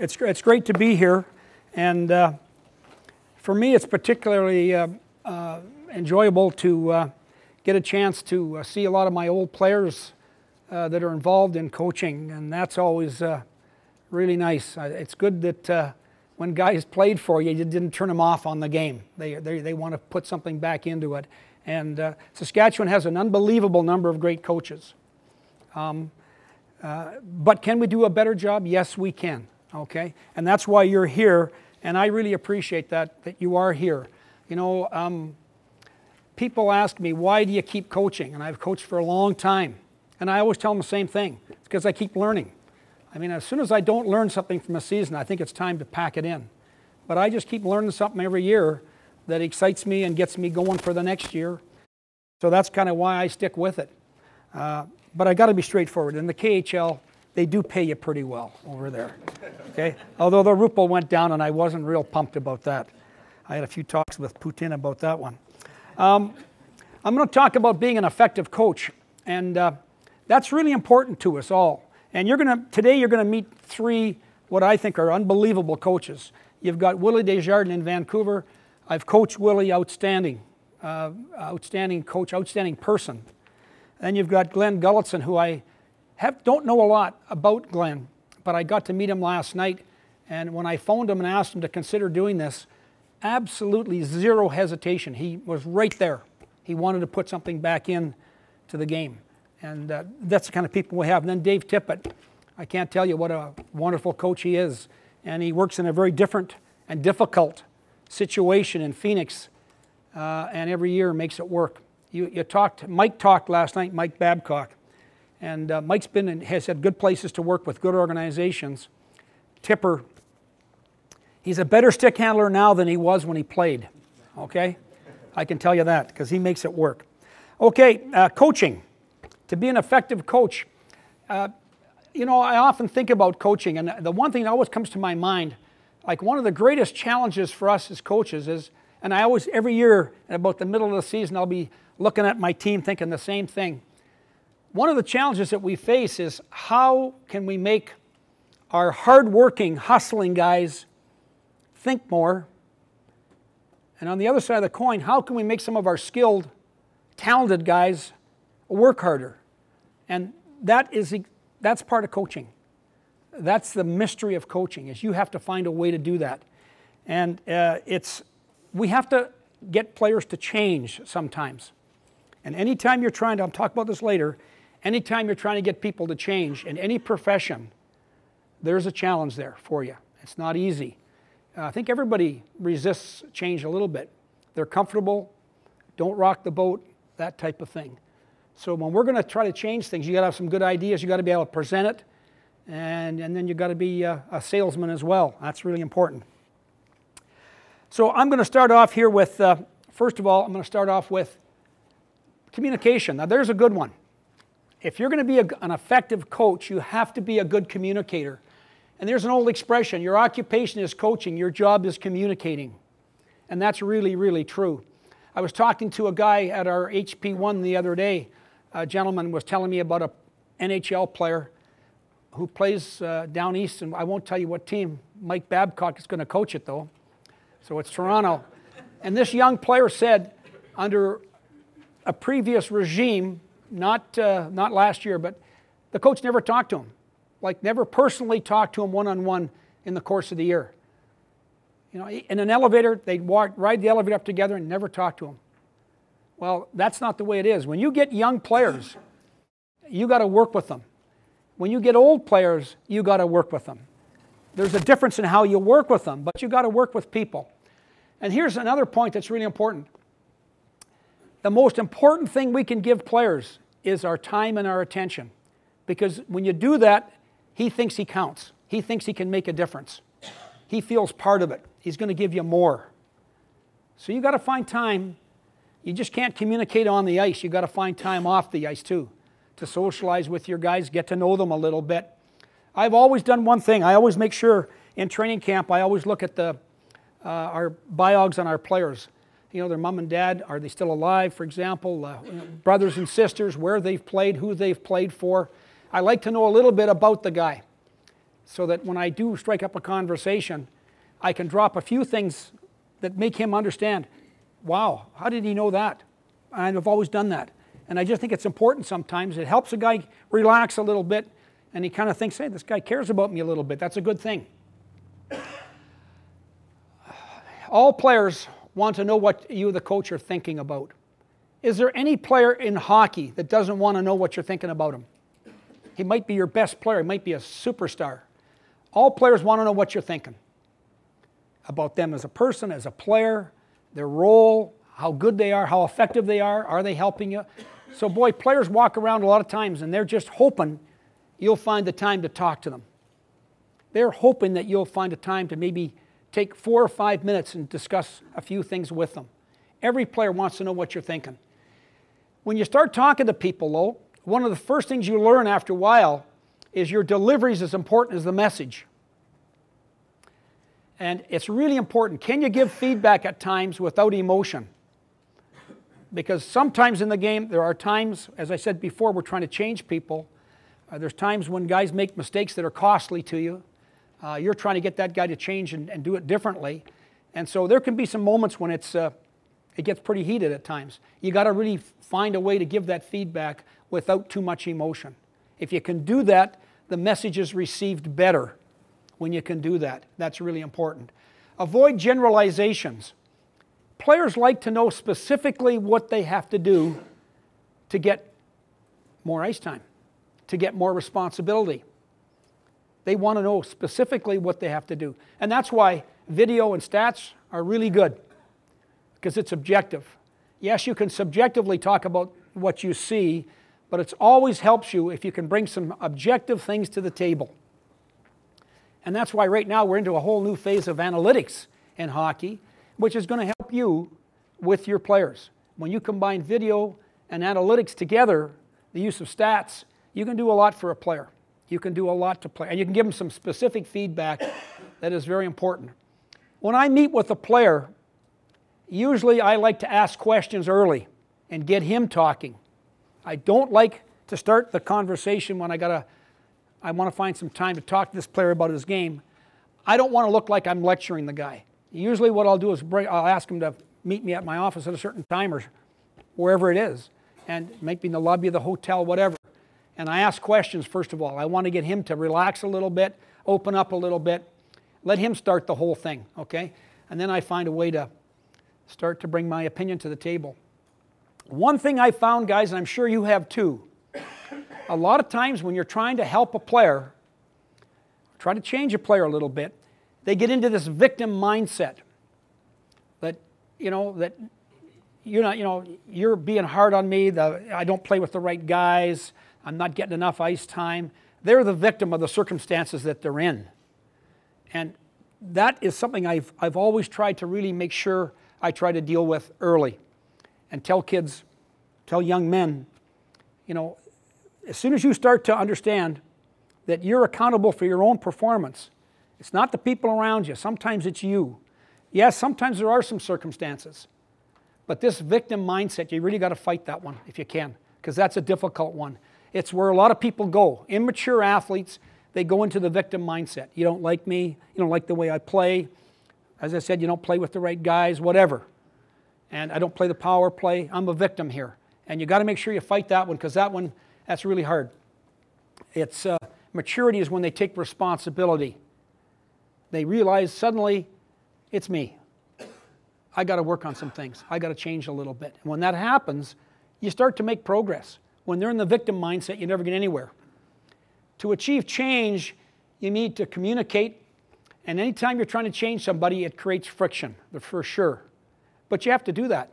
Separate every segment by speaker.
Speaker 1: It's, it's great to be here, and uh, for me, it's particularly uh, uh, enjoyable to uh, get a chance to uh, see a lot of my old players uh, that are involved in coaching, and that's always really nice. it's good that when guys played for you, you didn't turn them off on the game. They, they, they want to put something back into it. And Saskatchewan has an unbelievable number of great coaches. Um, but can we do a better job? Yes, we can okay? And that's why you're here, and I really appreciate that, that you are here. You know, um, people ask me, why do you keep coaching? And I've coached for a long time. And I always tell them the same thing. It's because I keep learning. I mean, as soon as I don't learn something from a season, I think it's time to pack it in. But I just keep learning something every year that excites me and gets me going for the next year. So that's kind of why I stick with it. Uh, but I got to be straightforward. In the KHL, they do pay you pretty well over there. Okay? Although the ruble went down and I wasn't real pumped about that. I had a few talks with Putin about that one. Um, I'm going to talk about being an effective coach, and uh, that's really important to us all. And you're going to today you're going to meet three what I think are unbelievable coaches. You've got Willie Desjardins in Vancouver. I've coached Willie, outstanding, uh, outstanding coach, outstanding person. Then you've got Glenn Gulutzan, who I have, don't know a lot about Glenn, but I got to meet him last night. And when I phoned him and asked him to consider doing this, absolutely zero hesitation. He was right there. He wanted to put something back in to the game. And uh, that's the kind of people we have. And then Dave Tippett, I can't tell you what a wonderful coach he is. And he works in a very different and difficult situation in Phoenix, uh, and every year makes it work. You, you talked, Mike talked last night, Mike Babcock. And uh, Mike's been and has had good places to work with good organizations. Tipper, he's a better stick handler now than he was when he played. Okay? I can tell you that because he makes it work. Okay, uh, coaching. To be an effective coach, uh, you know, I often think about coaching, and the one thing that always comes to my mind, like one of the greatest challenges for us as coaches is, and I always, every year about the middle of the season, I'll be looking at my team thinking the same thing one of the challenges that we face is how can we make our hardworking, hustling guys think more? And on the other side of the coin, how can we make some of our skilled, talented guys work harder? And that is that's part of coaching. That's the mystery of coaching is you have to find a way to do that. And uh, it's we have to get players to change sometimes. And anytime you're trying to, I'll talk about this later, Anytime you're trying to get people to change in any profession, there's a challenge there for you. It's not easy. Uh, I think everybody resists change a little bit. They're comfortable, don't rock the boat, that type of thing. So when we're going to try to change things, you got to have some good ideas. You got to be able to present it, and, and then you got to be a, a, salesman as well. That's really important. So I'm going to start off here with, uh, first of all, I'm going to start off with communication. Now there's a good one if you're going to be a, an effective coach, you have to be a good communicator. And there's an old expression your occupation is coaching, your job is communicating. And that's really, really true. I was talking to a guy at our HP1 the other day. A gentleman was telling me about a NHL player who plays uh, down east, and I won't tell you what team. Mike Babcock is going to coach it, though. So it's Toronto. And this young player said, under a previous regime, not, uh, not last year, but the coach never talked to him. Like, never personally talked to him one on one in the course of the year. You know, in an elevator, they'd walk, ride the elevator up together and never talk to him. Well, that's not the way it is. When you get young players, you got to work with them. When you get old players, you got to work with them. There's a difference in how you work with them, but you got to work with people. And here's another point that's really important the most important thing we can give players is our time and our attention. Because when you do that, he thinks he counts. He thinks he can make a difference. He feels part of it. He's going to give you more. So you got to find time. You just can't communicate on the ice. You got to find time off the ice too to socialize with your guys, get to know them a little bit. I've always done one thing. I always make sure in training camp, I always look at the, uh, our biogs on our players you know, their mom and dad, are they still alive, for example, uh, brothers and sisters, where they've played, who they've played for. I like to know a little bit about the guy. so that when I do strike up a conversation, I can drop a few things that make him understand wow, how did he know that? And I've always done that. And I just think it's important sometimes. It helps a guy relax a little bit and he kind of thinks, hey, this guy cares about me a little bit. That's a good thing. All players want to know what you, the coach, are thinking about. Is there any player in hockey that doesn't want to know what you're thinking about him? He might be your best player, he might be a superstar. All players want to know what you're thinking about them as a person, as a player, their role, how good they are, how effective they are, are they helping you? So, boy, players walk around a lot of times and they're just hoping you'll find the time to talk to them. They're hoping that you'll find a time to maybe take four or five minutes and discuss a few things with them. Every player wants to know what you're thinking. When you start talking to people, though, one of the first things you learn after a while is your delivery is as important as the message. And it's really important. Can you give feedback at times without emotion? Because sometimes in the game, there are times, as I said before, we're trying to change people. Uh, there's times when guys make mistakes that are costly to you. Uh, you're trying to get that guy to change and, and, do it differently. And so there can be some moments when it's, uh, it gets pretty heated at times. You got to really find a way to give that feedback without too much emotion. If you can do that, the message is received better when you can do that. That's really important. Avoid generalizations. Players like to know specifically what they have to do to get more ice time, to get more responsibility. They want to know specifically what they have to do. And that's why video and stats are really good because it's objective. Yes, you can subjectively talk about what you see, but it always helps you if you can bring some objective things to the table. And that's why right now we're into a whole new phase of analytics in hockey, which is going to help you with your players. When you combine video and analytics together, the use of stats, you can do a lot for a player. You can do a lot to play. And you can give them some specific feedback that is very important. When I meet with a player, usually I like to ask questions early and get him talking. I don't like to start the conversation when I got to I want to find some time to talk to this player about his game. I don't want to look like I'm lecturing the guy. Usually what I'll do is bring, I'll ask him to meet me at my office at a certain time or wherever it is. And might in the lobby of the hotel, whatever and I ask questions first of all. I want to get him to relax a little bit, open up a little bit, let him start the whole thing, okay? And then I find a way to start to bring my opinion to the table. One thing I found, guys, and I'm sure you have too, a lot of times when you're trying to help a player, try to change a player a little bit, they get into this victim mindset that, you know, that you're not, you know, you're being hard on me, the, I don't play with the right guys, I'm not getting enough ice time. They're the victim of the circumstances that they're in. And that is something I've, I've always tried to really make sure I try to deal with early and tell kids, tell young men, you know, as soon as you start to understand that you're accountable for your own performance, it's not the people around you, sometimes it's you. Yes, sometimes there are some circumstances, but this victim mindset, you really got to fight that one if you can, because that's a difficult one. It's where a lot of people go. Immature athletes, they go into the victim mindset. You don't like me, you don't like the way I play. As I said, you don't play with the right guys, whatever. And I don't play the power play. I'm a victim here. And you got to make sure you fight that one because that one, that's really hard. It's uh, maturity is when they take responsibility. They realize suddenly, it's me. I got to work on some things. I got to change a little bit. And when that happens, you start to make progress. When they're in the victim mindset, you never get anywhere. To achieve change, you need to communicate. And anytime you're trying to change somebody, it creates friction, for sure. But you have to do that.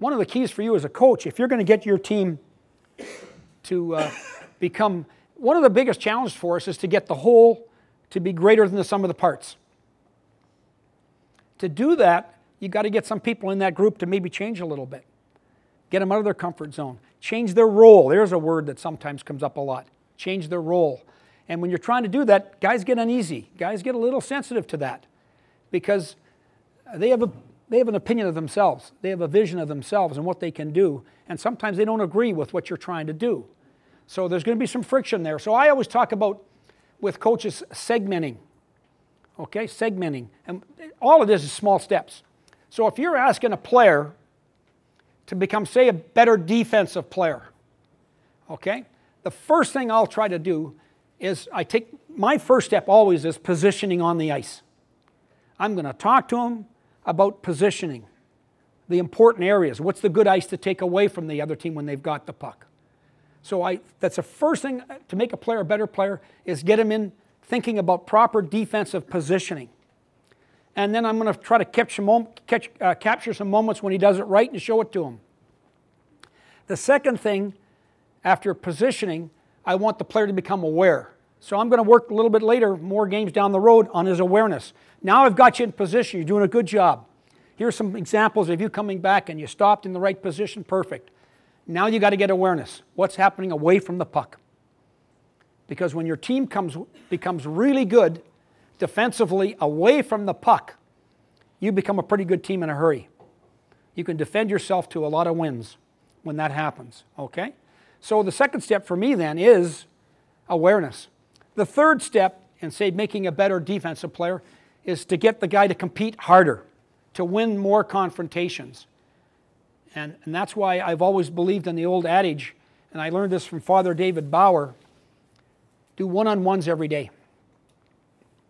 Speaker 1: One of the keys for you as a coach, if you're going to get your team to uh, become, one of the biggest challenges for us is to get the whole to be greater than the sum of the parts. To do that, you've got to get some people in that group to maybe change a little bit. Get them out of their comfort zone change their role. There's a word that sometimes comes up a lot. Change their role. And when you're trying to do that, guys get uneasy. Guys get a little sensitive to that because they have, a, they have an opinion of themselves. They have a vision of themselves and what they can do. And sometimes they don't agree with what you're trying to do. So there's going to be some friction there. So I always talk about with coaches segmenting. Okay, segmenting. And all of this is small steps. So if you're asking a player to become, say, a better defensive player, okay, the first thing I'll try to do is I take my first step always is positioning on the ice. I'm going to talk to him about positioning, the important areas. What's the good ice to take away from the other team when they've got the puck? So I, that's the first thing uh, to make a player a better player is get him in thinking about proper defensive positioning. And then I'm going to try to catch catch, uh, capture some moments when he does it right and show it to him. The second thing, after positioning, I want the player to become aware. So I'm going to work a little bit later, more games down the road, on his awareness. Now I've got you in position. You're doing a good job. Here's some examples of you coming back and you stopped in the right position. Perfect. Now you got to get awareness. What's happening away from the puck? Because when your team comes, becomes really good defensively away from the puck, you become a pretty good team in a hurry. You can defend yourself to a lot of wins when that happens, okay? So the second step for me then is awareness. The third step in, say, making a better defensive player is to get the guy to compete harder, to win more confrontations. And, and that's why I've always believed in the old adage, and I learned this from Father David Bauer do one on ones every day.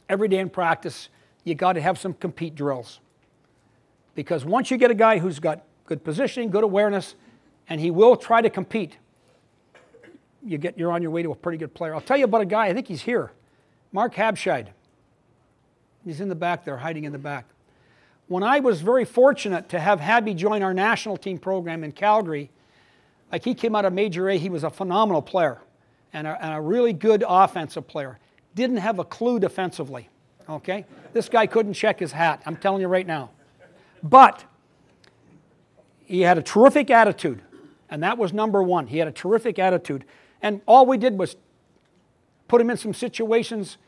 Speaker 1: Every day in practice, you got to have some compete drills. Because once you get a guy who's got good positioning, good awareness, and he will try to compete, you get, you're on your way to a pretty good player. I'll tell you about a guy, I think he's here, Mark Habscheid. He's in the back there, hiding in the back. When I was very fortunate to have Habby join our national team program in Calgary, like he came out of Major A, he was a phenomenal player and a, and a really good offensive player. Didn't have a clue defensively, okay? This guy couldn't check his hat, I'm telling you right now. But he had a terrific attitude, and that was number one. He had a terrific attitude. And all we did was put him in some situations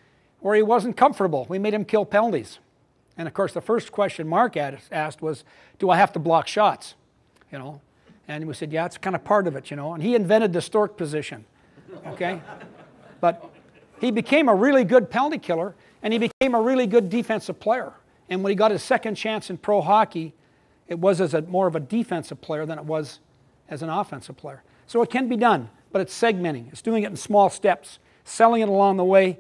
Speaker 1: where he wasn't comfortable. We made him kill penalties. And of course, the first question Mark asked was, Do I have to block shots? You know, and we said, Yeah, it's kind of part of it, you know. And he invented the stork position, okay? but he became a really good penalty killer, and he became a really good defensive player. And when he got his second chance in pro hockey, it was as a, more of a defensive player than it was as an offensive player. So it can be done, but it's segmenting. It's doing it in small steps, selling it along the way,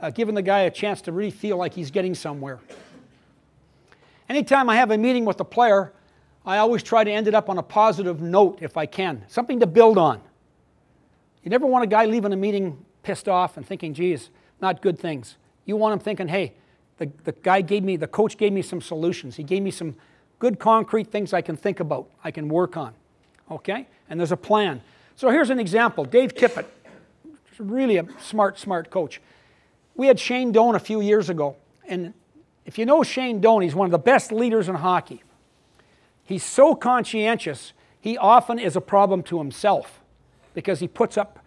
Speaker 1: uh, giving the guy a chance to really feel like he's getting somewhere. Anytime I have a meeting with a player, I always try to end it up on a positive note if I can, something to build on. You never want a guy leaving a meeting pissed off and thinking, geez, not good things. You want him thinking, hey, the, the guy gave me, the coach gave me some solutions. He gave me some good concrete things I can think about, I can work on. Okay? And there's a plan. So here's an example Dave Tippett, really a smart, smart coach. We had Shane Doan a few years ago, and if you know Shane Doan, he's one of the best leaders in hockey. He's so conscientious, he often is a problem to himself because he puts up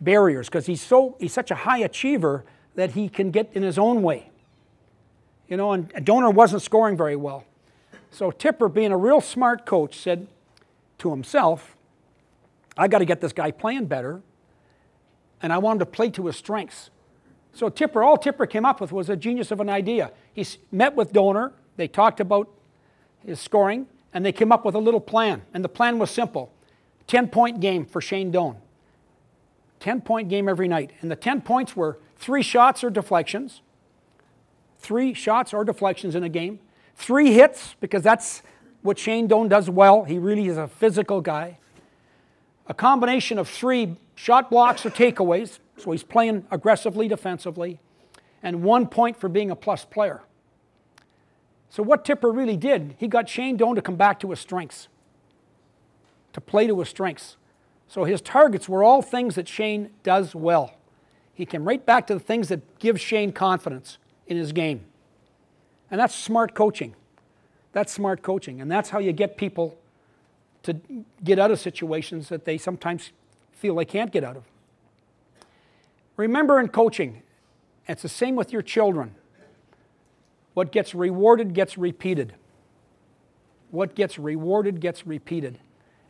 Speaker 1: barriers because he's so he's such a high achiever that he can get in his own way. You know, and Doaner wasn't scoring very well. So Tipper, being a real smart coach, said to himself, I got to get this guy playing better, and I want him to play to his strengths. So Tipper, all Tipper came up with was a genius of an idea. He met with Doaner, they talked about his scoring, and they came up with a little plan. And the plan was simple 10 point game for Shane Doan. 10 point game every night. And the 10 points were three shots or deflections, three shots or deflections in a game, three hits, because that's what Shane Doan does well. He really is a physical guy. A combination of three shot blocks or takeaways, so he's playing aggressively defensively, and one point for being a plus player. So what Tipper really did, he got Shane Doan to come back to his strengths, to play to his strengths. So his targets were all things that Shane does well. He came right back to the things that give Shane confidence in his game. And that's smart coaching. That's smart coaching. And that's how you get people to get out of situations that they sometimes feel they can't get out of. Remember in coaching, it's the same with your children. What gets rewarded gets repeated. What gets rewarded gets repeated.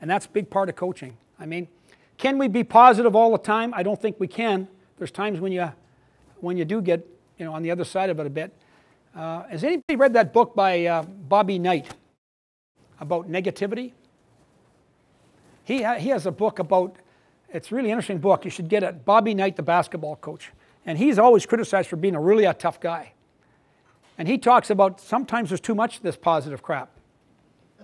Speaker 1: And that's a big part of coaching. I mean, can we be positive all the time? I don't think we can. There's times when you when you do get you know on the other side of it a bit. Uh, has anybody read that book by uh, Bobby Knight about negativity? He, ha- he has a book about, it's really interesting book. You should get it. Bobby Knight, the basketball coach. And he's always criticized for being a really a tough guy. And he talks about sometimes there's too much of this positive crap.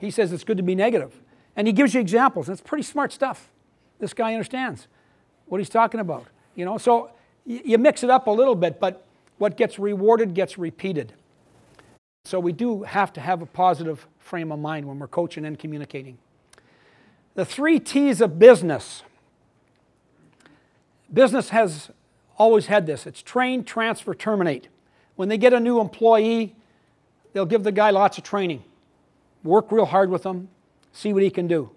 Speaker 1: He says it's good to be negative. And he gives you examples. It's pretty smart stuff. This guy understands what he's talking about. You know, so you mix it up a little bit, but what gets rewarded gets repeated. So we do have to have a positive frame of mind when we're coaching and communicating. The three T's of business. Business has always had this it's train, transfer, terminate. When they get a new employee, they'll give the guy lots of training, work real hard with him, see what he can do.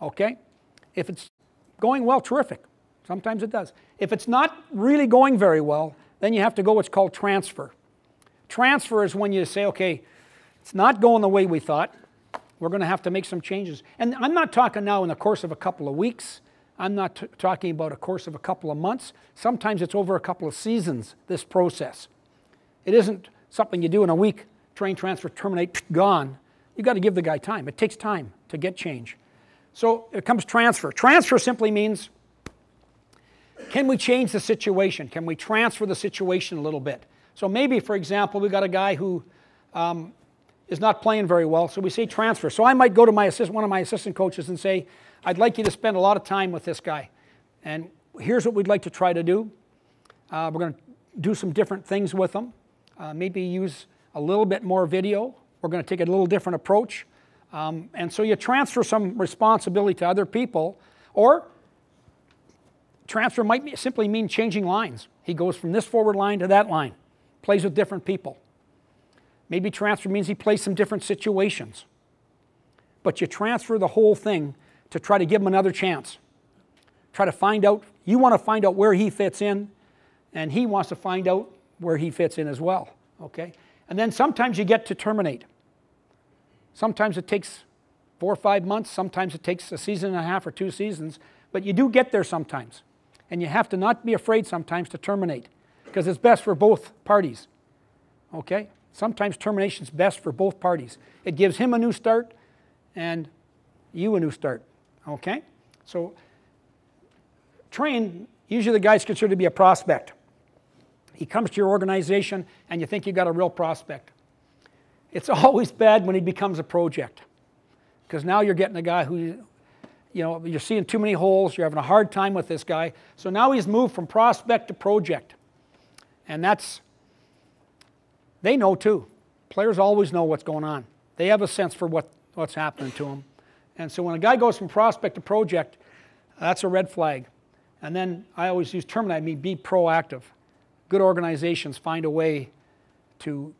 Speaker 1: Okay? If it's going well, terrific. Sometimes it does. If it's not really going very well, then you have to go what's called transfer. Transfer is when you say, okay, it's not going the way we thought. We're going to have to make some changes. And I'm not talking now in the course of a couple of weeks. I'm not t- talking about a course of a couple of months. Sometimes it's over a couple of seasons, this process. It isn't something you do in a week, train, transfer, terminate, gone. You've got to give the guy time. It takes time to get change. So it comes transfer. Transfer simply means can we change the situation? Can we transfer the situation a little bit? So maybe, for example, we've got a guy who um, is not playing very well, so we say transfer. So I might go to my assist, one of my assistant coaches and say, I'd like you to spend a lot of time with this guy. And here's what we'd like to try to do. Uh, we're going to do some different things with him. Uh, maybe use a little bit more video. We're going to take a little different approach. Um, and so you transfer some responsibility to other people, or transfer might simply mean changing lines. He goes from this forward line to that line, plays with different people. Maybe transfer means he plays some different situations. But you transfer the whole thing to try to give him another chance. Try to find out, you want to find out where he fits in, and he wants to find out where he fits in as well. Okay? And then sometimes you get to terminate. Sometimes it takes four or five months, sometimes it takes a season and a half or two seasons, but you do get there sometimes. And you have to not be afraid sometimes to terminate because it's best for both parties. Okay? Sometimes termination is best for both parties. It gives him a new start and you a new start. Okay? So, train, usually the guy's considered to be a prospect. He comes to your organization and you think you've got a real prospect. It's always bad when he becomes a project because now you're getting a guy who, you know, you're seeing too many holes, you're having a hard time with this guy. So now he's moved from prospect to project. And that's they know too. Players always know what's going on. They have a sense for what, what's happening to them. And so when a guy goes from prospect to project, that's a red flag. And then I always use terminate, I mean be proactive. Good organizations find a way to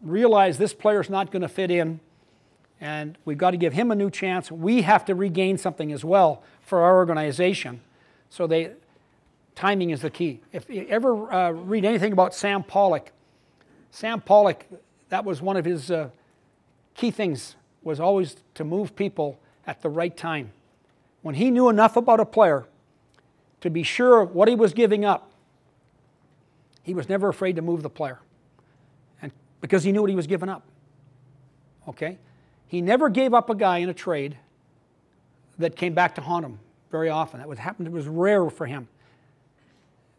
Speaker 1: realize this player's not going to fit in, and we've got to give him a new chance. We have to regain something as well for our organization. So they, timing is the key. If you ever uh, read anything about Sam Pollock, Sam Pollock, that was one of his uh, key things, was always to move people at the right time. When he knew enough about a player to be sure what he was giving up, he was never afraid to move the player. And because he knew what he was giving up. Okay? He never gave up a guy in a trade that came back to haunt him very often. That was happened, it was rare for him.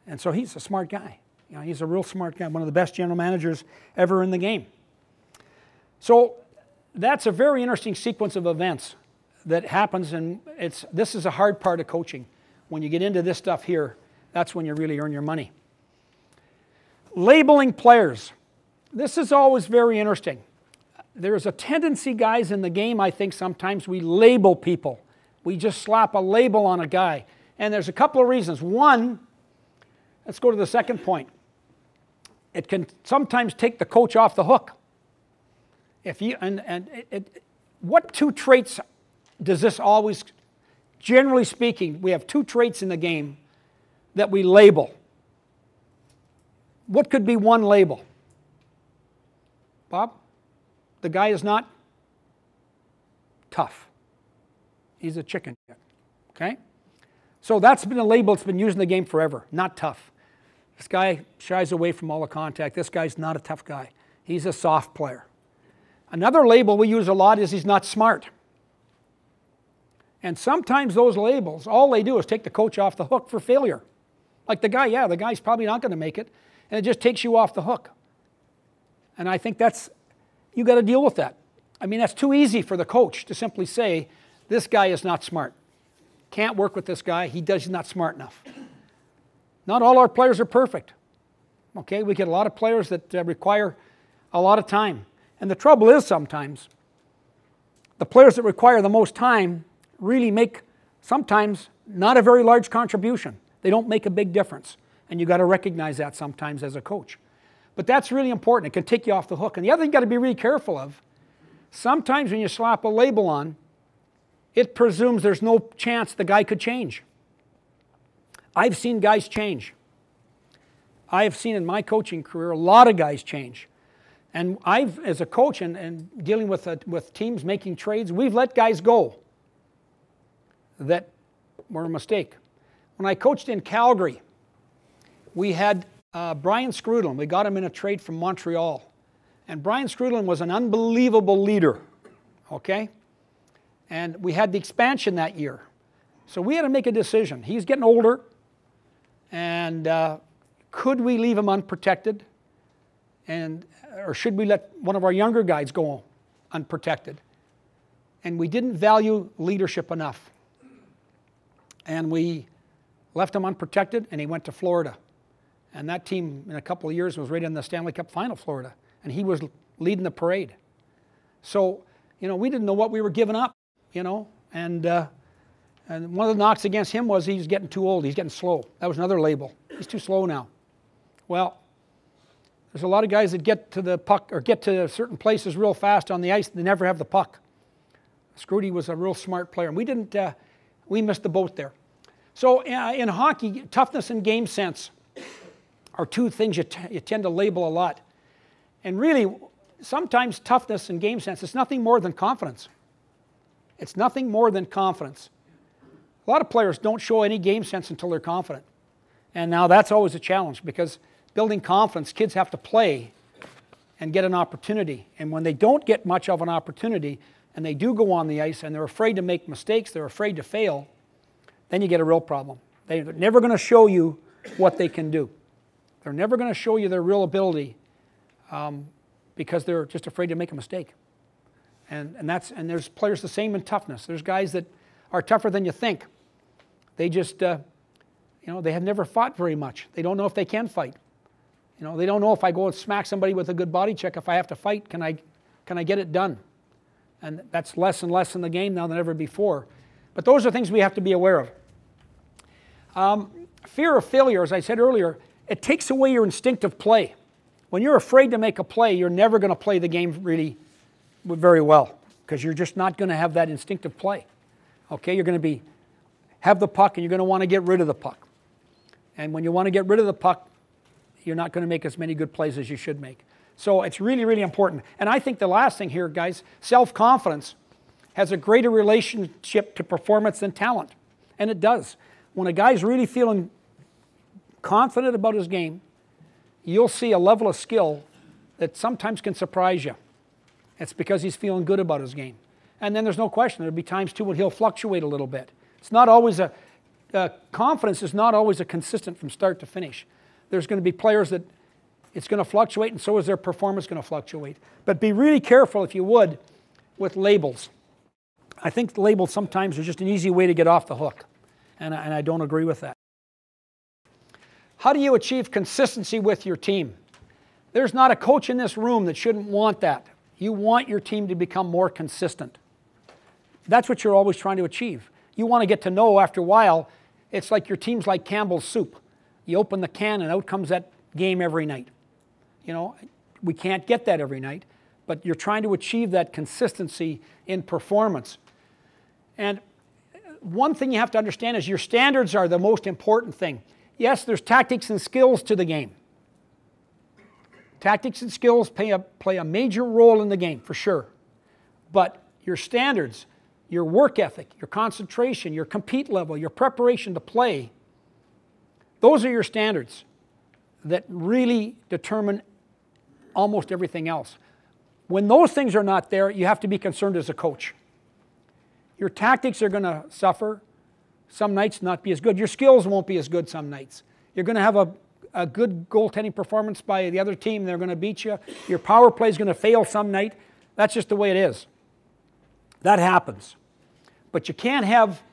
Speaker 1: And so he's a smart guy. You know, he's a real smart guy, one of the best general managers ever in the game. So that's a very interesting sequence of events that happens, and it's, this is a hard part of coaching. When you get into this stuff here, that's when you really earn your money. Labeling players. This is always very interesting. There's a tendency, guys, in the game, I think sometimes we label people. We just slap a label on a guy. And there's a couple of reasons. One, let's go to the second point it can sometimes take the coach off the hook. If you, and, and it, it, what two traits does this always, generally speaking, we have two traits in the game that we label. What could be one label? Bob? The guy is not tough. He's a chicken. Okay? So that's been a label that's been used in the game forever. Not tough. This guy shies away from all the contact. This guy's not a tough guy. He's a soft player. Another label we use a lot is he's not smart. And sometimes those labels, all they do is take the coach off the hook for failure. Like the guy, yeah, the guy's probably not going to make it, and it just takes you off the hook. And I think that's, you got to deal with that. I mean, that's too easy for the coach to simply say, this guy is not smart. Can't work with this guy. He does not smart enough. Not all our players are perfect. Okay, we get a lot of players that uh, require a lot of time. And the trouble is sometimes the players that require the most time really make sometimes not a very large contribution. They don't make a big difference. And you got to recognize that sometimes as a coach. But that's really important. It can take you off the hook. And the other thing you got to be really careful of sometimes when you slap a label on, it presumes there's no chance the guy could change. I've seen guys change. I have seen in my coaching career a lot of guys change. And I've, as a coach and, and dealing with, a, with teams making trades, we've let guys go that were a mistake. When I coached in Calgary, we had uh, Brian Skrudland. We got him in a trade from Montreal. And Brian Skrudland was an unbelievable leader, okay? And we had the expansion that year. So we had to make a decision. He's getting older, and uh, could we leave him unprotected? And, or should we let one of our younger guys go unprotected? And we didn't value leadership enough. And we left him unprotected, and he went to Florida. And that team, in a couple of years, was right in the Stanley Cup final, Florida. And he was leading the parade. So, you know, we didn't know what we were giving up, you know. And, uh, and one of the knocks against him was he's getting too old. He's getting slow. That was another label. He's too slow now. Well, there's a lot of guys that get to the puck or get to certain places real fast on the ice. And they never have the puck. Scrudy was a real smart player, and we didn't. Uh, we missed the boat there. So uh, in hockey, toughness and game sense are two things you, you tend to label a lot. And really, sometimes toughness and game sense is nothing more than confidence. It's nothing more than confidence. A lot of players don't show any game sense until they're confident. And now that's always a challenge because building confidence, kids have to play and get an opportunity. And when they don't get much of an opportunity and they do go on the ice and they're afraid to make mistakes, they're afraid to fail, then you get a real problem. They're never going to show you what they can do. They're never going to show you their real ability um, because they're just afraid to make a mistake. And, and, that's, and there's players the same in toughness. There's guys that are tougher than you think. They just, uh, you know, they have never fought very much. They don't know if they can fight. You know, they don't know if I go and smack somebody with a good body check, if I have to fight, can I, can I get it done? And that's less and less in the game now than ever before. But those are things we have to be aware of. Um, fear of failure, as I said earlier, it takes away your instinctive play. When you're afraid to make a play, you're never going to play the game really very well because you're just not going to have that instinctive play. Okay, you're going to be have the puck and you're going to want to get rid of the puck. And when you want to get rid of the puck, you're not going to make as many good plays as you should make. So it's really, really important. And I think the last thing here, guys, self confidence has a greater relationship to performance than talent. And it does. When a guy's really feeling confident about his game, you'll see a level of skill that sometimes can surprise you. It's because he's feeling good about his game. And then there's no question, there'll be times too when he'll fluctuate a little bit. It's not always a, uh, confidence is not always a consistent from start to finish. There's going to be players that it's going to fluctuate, and so is their performance going to fluctuate. But be really careful, if you would, with labels. I think labels sometimes are just an easy way to get off the hook, and I, and I don't agree with that. How do you achieve consistency with your team? There's not a coach in this room that shouldn't want that. You want your team to become more consistent. That's what you're always trying to achieve. You want to get to know after a while, it's like your team's like Campbell's soup. You open the can and out comes that game every night. You know, we can't get that every night, but you're trying to achieve that consistency in performance. And one thing you have to understand is your standards are the most important thing. Yes, there's tactics and skills to the game. Tactics and skills play a, play a major role in the game, for sure. But your standards, your work ethic, your concentration, your compete level, your preparation to play, those are your standards. that really determine almost everything else. When those things are not there, you have to be concerned as a coach. Your tactics are going to suffer. Some nights not be as good. Your skills won't be as good some nights. You're going to have a, a good goaltending performance by the other team. They're going to beat you. Your power play is going to fail some night. That's just the way it is. That happens. But you can't have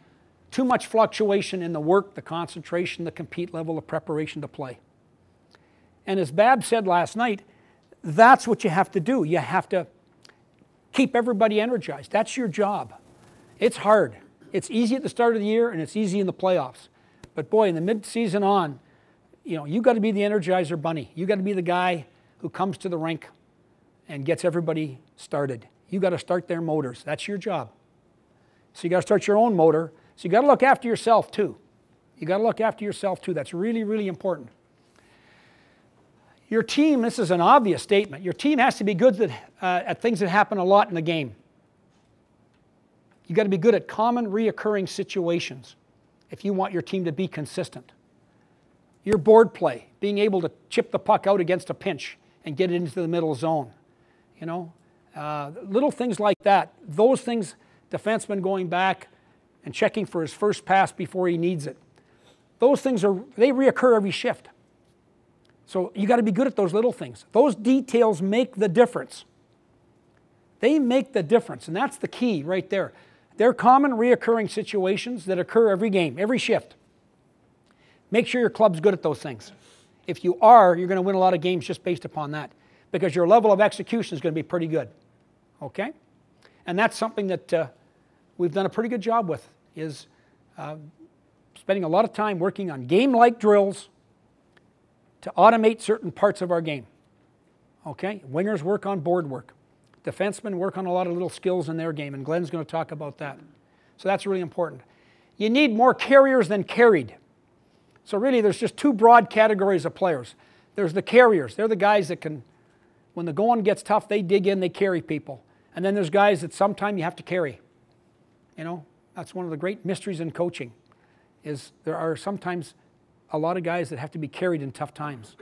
Speaker 1: too much fluctuation in the work, the concentration, the compete level, the preparation to play. And as Bab said last night, that's what you have to do. You have to keep everybody energized. That's your job. It's hard. It's easy at the start of the year and it's easy in the playoffs. But boy, in the mid-season on, you know, you got to be the energizer bunny. You got to be the guy who comes to the rink and gets everybody started. You got to start their motors. That's your job. So you got to start your own motor. So you got to look after yourself too. You got to look after yourself too. That's really, really important. Your team, this is an obvious statement, your team has to be good at, uh, at things that happen a lot in the game. You got to be good at common reoccurring situations if you want your team to be consistent. Your board play, being able to chip the puck out against a pinch and get it into the middle zone. You know, uh, little things like that. Those things, defenseman going back and checking for his first pass before he needs it. Those things are, they reoccur every shift. So you got to be good at those little things. Those details make the difference. They make the difference, and that's the key right there. They're common reoccurring situations that occur every game, every shift. Make sure your club's good at those things. If you are, you're going to win a lot of games just based upon that because your level of execution is going to be pretty good. Okay? And that's something that uh, we've done a pretty good job with is uh, spending a lot of time working on game-like drills to automate certain parts of our game. Okay? Wingers work on board work. Defensemen work on a lot of little skills in their game, and Glenn's going to talk about that. So that's really important. You need more carriers than carried. So really, there's just two broad categories of players. There's the carriers. They're the guys that can, when the going gets tough, they dig in, they carry people. And then there's guys that sometimes you have to carry. You know, that's one of the great mysteries in coaching, is there are sometimes a lot of guys that have to be carried in tough times.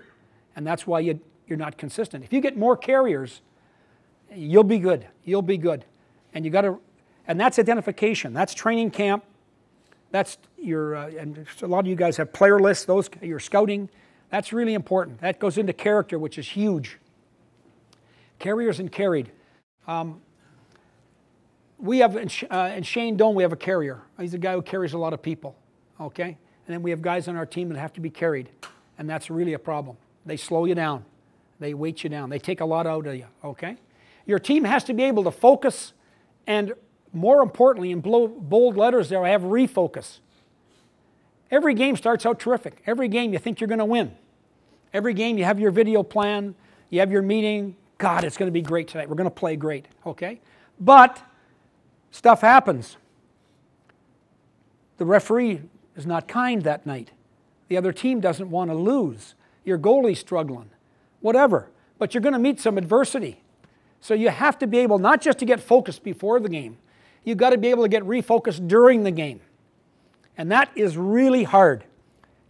Speaker 1: And that's why you, you're not consistent. If you get more carriers, you'll be good. You'll be good. And you got to, and that's identification. That's training camp. That's your, uh, and a lot of you guys have player lists, those, your scouting. That's really important. That goes into character, which is huge. Carriers and carried. Um, we have, uh, in Shane Doan, we have a carrier. He's a guy who carries a lot of people, okay? And then we have guys on our team that have to be carried, and that's really a problem. They slow you down. They weight you down. They take a lot out of you, okay? Your team has to be able to focus and, more importantly, in bold letters there, I have refocus. Every game starts out terrific. Every game you think you're going to win. Every game you have your video plan, you have your meeting. God, it's going to be great tonight. We're going to play great, okay? But stuff happens. The referee is not kind that night. The other team doesn't want to lose. Your goalie's struggling. Whatever. But you're going to meet some adversity. So you have to be able not just to get focused before the game, you've got to be able to get refocused during the game. And that is really hard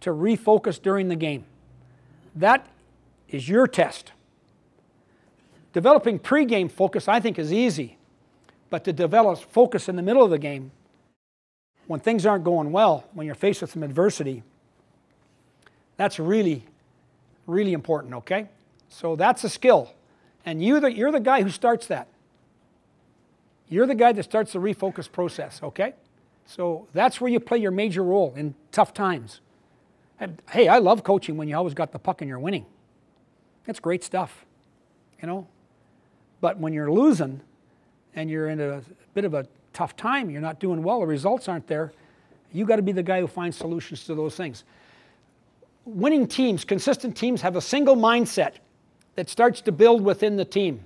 Speaker 1: to refocus during the game. That is your test. Developing pre-game focus, I think, is easy. But to develop focus in the middle of the game, when things aren't going well, when you're faced with some adversity, that's really, really important, okay? So that's a skill. And you the, you're the guy who starts that. You're the guy that starts the refocus process, okay? So that's where you play your major role in tough times. And, hey, I love coaching when you always got the puck and you're winning. That's great stuff, you know? But when you're losing and you're in a bit of a tough time, you're not doing well, the results aren't there, you got to be the guy who finds solutions to those things. Winning teams, consistent teams, have a single mindset that starts to build within the team.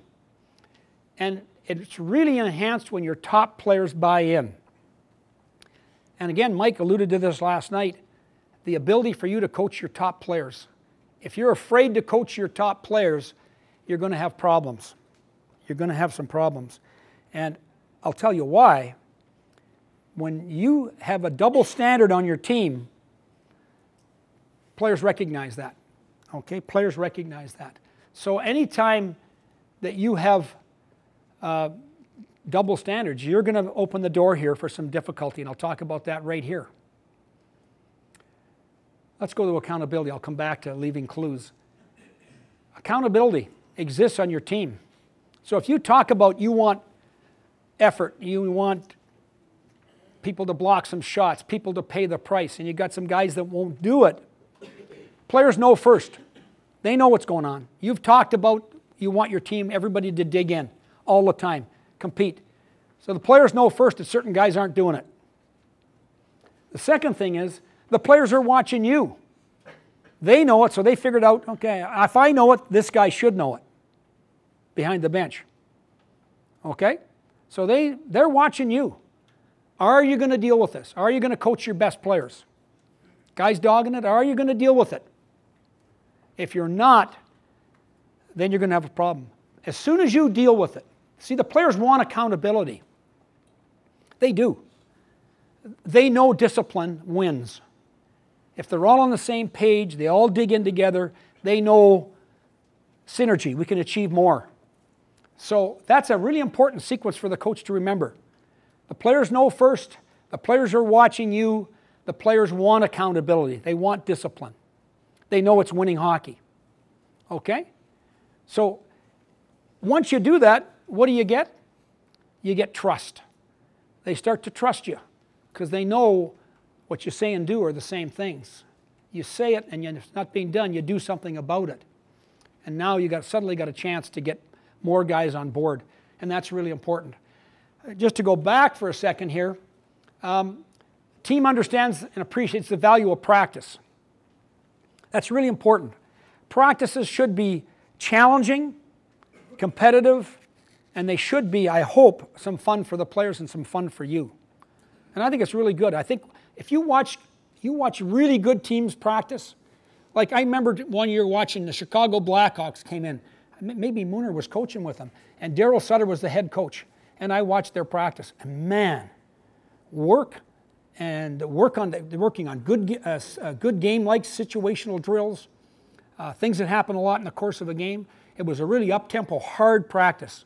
Speaker 1: And it's really enhanced when your top players buy in. And again, Mike alluded to this last night the ability for you to coach your top players. If you're afraid to coach your top players, you're going to have problems. You're going to have some problems. And I'll tell you why. When you have a double standard on your team, players recognize that. Okay, players recognize that. So anytime that you have uh, double standards, you're going to open the door here for some difficulty, and I'll talk about that right here. Let's go to accountability. I'll come back to leaving clues. Accountability exists on your team. So if you talk about you want effort, you want people to block some shots, people to pay the price, and you got some guys that won't do it, players know first. They know what's going on. You've talked about you want your team, everybody to dig in all the time, compete. So the players know first that certain guys aren't doing it. The second thing is the players are watching you. They know it, so they figured out okay, if I know it, this guy should know it behind the bench. Okay? So they, they're watching you. Are you going to deal with this? Are you going to coach your best players? Guys dogging it, are you going to deal with it? If you're not, then you're going to have a problem. As soon as you deal with it, see, the players want accountability. They do. They know discipline wins. If they're all on the same page, they all dig in together, they know synergy, we can achieve more. So that's a really important sequence for the coach to remember. The players know first, the players are watching you, the players want accountability, they want discipline. They know it's winning hockey. Okay? So once you do that, what do you get? You get trust. They start to trust you because they know what you say and do are the same things. You say it, and it's not being done, you do something about it. And now you got suddenly got a chance to get more guys on board, and that's really important. Just to go back for a second here, um, team understands and appreciates the value of practice. That's really important. Practices should be challenging, competitive, and they should be, I hope, some fun for the players and some fun for you. And I think it's really good. I think if you watch, you watch really good teams practice, like I remember one year watching the Chicago Blackhawks came in. Maybe Mooner was coaching with them, and Darryl Sutter was the head coach. And I watched their practice, and man, work and work on working on good, uh, uh, good game-like situational drills, uh, things that happen a lot in the course of a game. It was a really up-tempo, hard practice.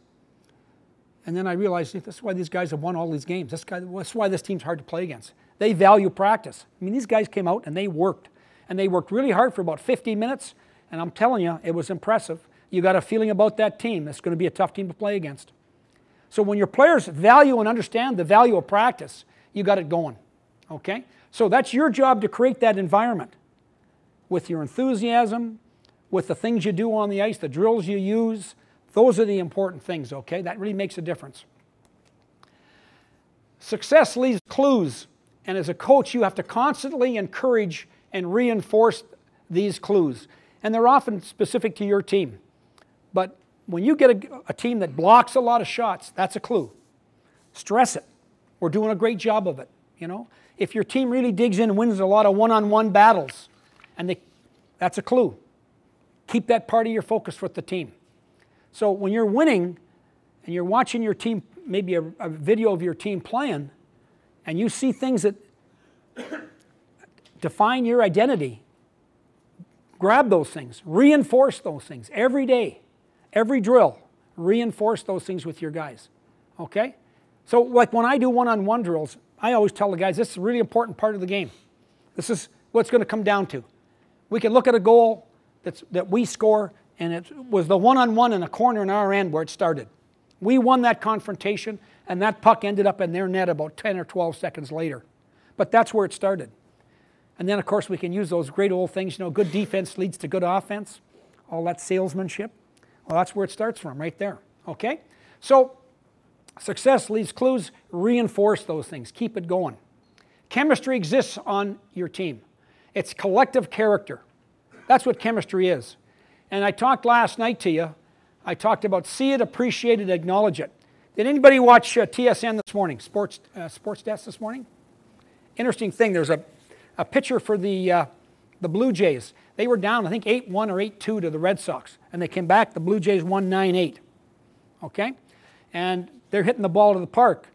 Speaker 1: And then I realized this is why these guys have won all these games. This guy, that's why this team's hard to play against. They value practice. I mean, these guys came out and they worked. And they worked really hard for about 15 minutes. And I'm telling you, it was impressive. You got a feeling about that team. It's going to be a tough team to play against. So when your players value and understand the value of practice, you got it going. Okay? So that's your job to create that environment with your enthusiasm, with the things you do on the ice, the drills you use. Those are the important things, okay? That really makes a difference. Success leaves clues, and as a coach, you have to constantly encourage and reinforce these clues. And they're often specific to your team. But when you get a, a, team that blocks a lot of shots, that's a clue. Stress it. We're doing a great job of it, you know? If your team really digs in and wins a lot of one-on-one battles, and they, that's a clue. Keep that part of your focus with the team. So when you're winning and you're watching your team, maybe a, a video of your team playing, and you see things that define your identity, grab those things, reinforce those things every day, every drill. Reinforce those things with your guys. Okay? So, like when I do one on one drills, I always tell the guys this is a really important part of the game. This is what's going to come down to. We can look at a goal that's, that we score, and it was the one on one in a corner in our end where it started. We won that confrontation, and that puck ended up in their net about 10 or 12 seconds later. But that's where it started. And then, of course, we can use those great old things, you know, good defense leads to good offense, all that salesmanship. Well, that's where it starts from, right there. Okay? So, Success leaves clues, reinforce those things, keep it going. Chemistry exists on your team. It's collective character. That's what chemistry is. And I talked last night to you, I talked about see it, appreciate it, acknowledge it. Did anybody watch uh, TSN this morning, Sports, uh, sports Desk this morning? Interesting thing, there's a, a picture for the, uh, the Blue Jays. They were down, I think, 8 1 or 8 2 to the Red Sox. And they came back, the Blue Jays won 9 8. Okay? And they're hitting the ball to the park.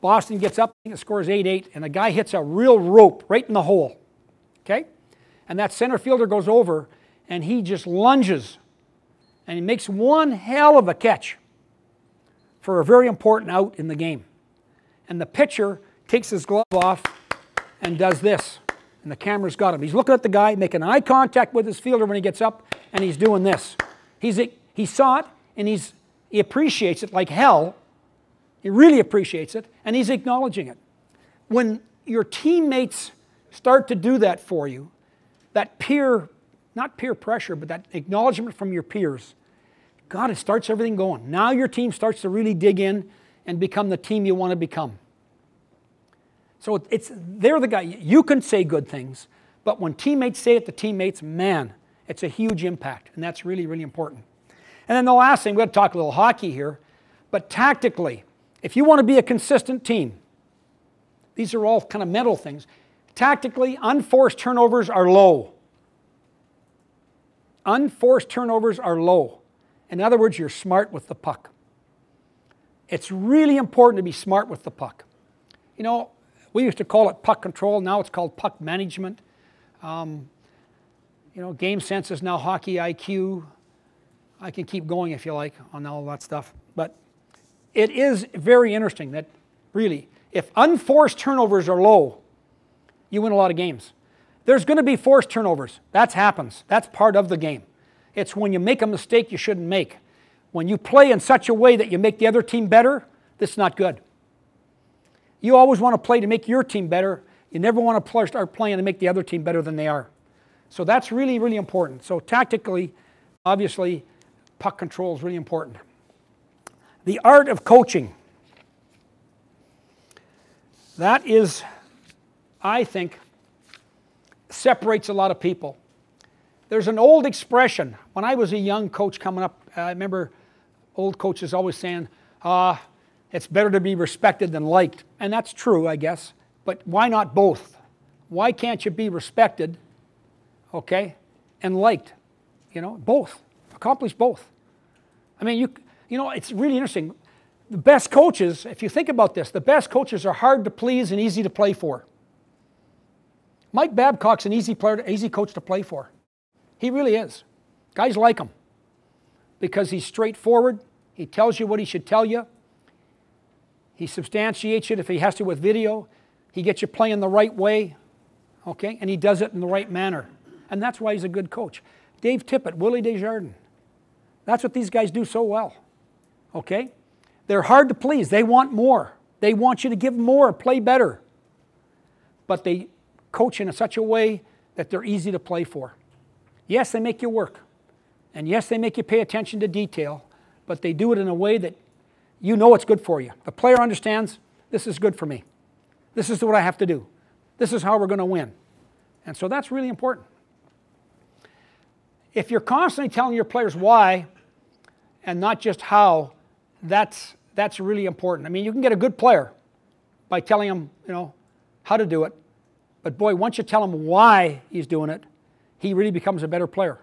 Speaker 1: Boston gets up, and scores 8 8, and the guy hits a real rope right in the hole. Okay? And that center fielder goes over, and he just lunges and he makes one hell of a catch for a very important out in the game. And the pitcher takes his glove off and does this. And the camera's got him. He's looking at the guy, making eye contact with his fielder when he gets up, and he's doing this. He's, he saw it, and he's, he appreciates it like hell. He really appreciates it, and he's acknowledging it. When your teammates start to do that for you, that peer, not peer pressure, but that acknowledgement from your peers, God, it starts everything going. Now your team starts to really dig in and become the team you want to become. So it's they're the guy. You can say good things, but when teammates say it to teammates, man, it's a huge impact, and that's really, really important. And then the last thing, we're going to talk a little hockey here, but tactically, if you want to be a consistent team, these are all kind of mental things. Tactically, unforced turnovers are low. Unforced turnovers are low. In other words, you're smart with the puck. It's really important to be smart with the puck. You know, we used to call it puck control, now it's called puck management. Um, you know, game sense is now hockey IQ. I can keep going if you like on all that stuff. But it is very interesting that really, if unforced turnovers are low, you win a lot of games. There's going to be forced turnovers. That happens. That's part of the game. It's when you make a mistake you shouldn't make. When you play in such a way that you make the other team better, this is not good. You always want to play to make your team better. You never want to start playing to make the other team better than they are. So that's really, really important. So tactically, obviously, puck control is really important. The art of coaching. That is, I think, separates a lot of people. There's an old expression. When I was a young coach coming up, I remember old coaches always saying, ah, it's better to be respected than liked. And that's true, I guess. But why not both? Why can't you be respected, okay, and liked? You know, both. Accomplish both. I mean, you, you know, it's really interesting. The best coaches, if you think about this, the best coaches are hard to please and easy to play for. Mike Babcock's an easy player, easy coach to play for. He really is. Guys like him because he's straightforward. He tells you what he should tell you. He substantiates it if he has to with video. He gets you playing the right way, okay? And he does it in the right manner. And that's why he's a good coach. Dave Tippett, Willie Desjardins. That's what these guys do so well, okay? They're hard to please. They want more. They want you to give more, play better. But they coach in such a way that they're easy to play for. Yes, they make you work. And yes, they make you pay attention to detail, but they do it in a way that you know it's good for you. The player understands this is good for me. This is what I have to do. This is how we're going to win. And so that's really important. If you're constantly telling your players why and not just how, that's, that's really important. I mean, you can get a good player by telling him, you know, how to do it. But boy, once you tell him why he's doing it, he really becomes a better player.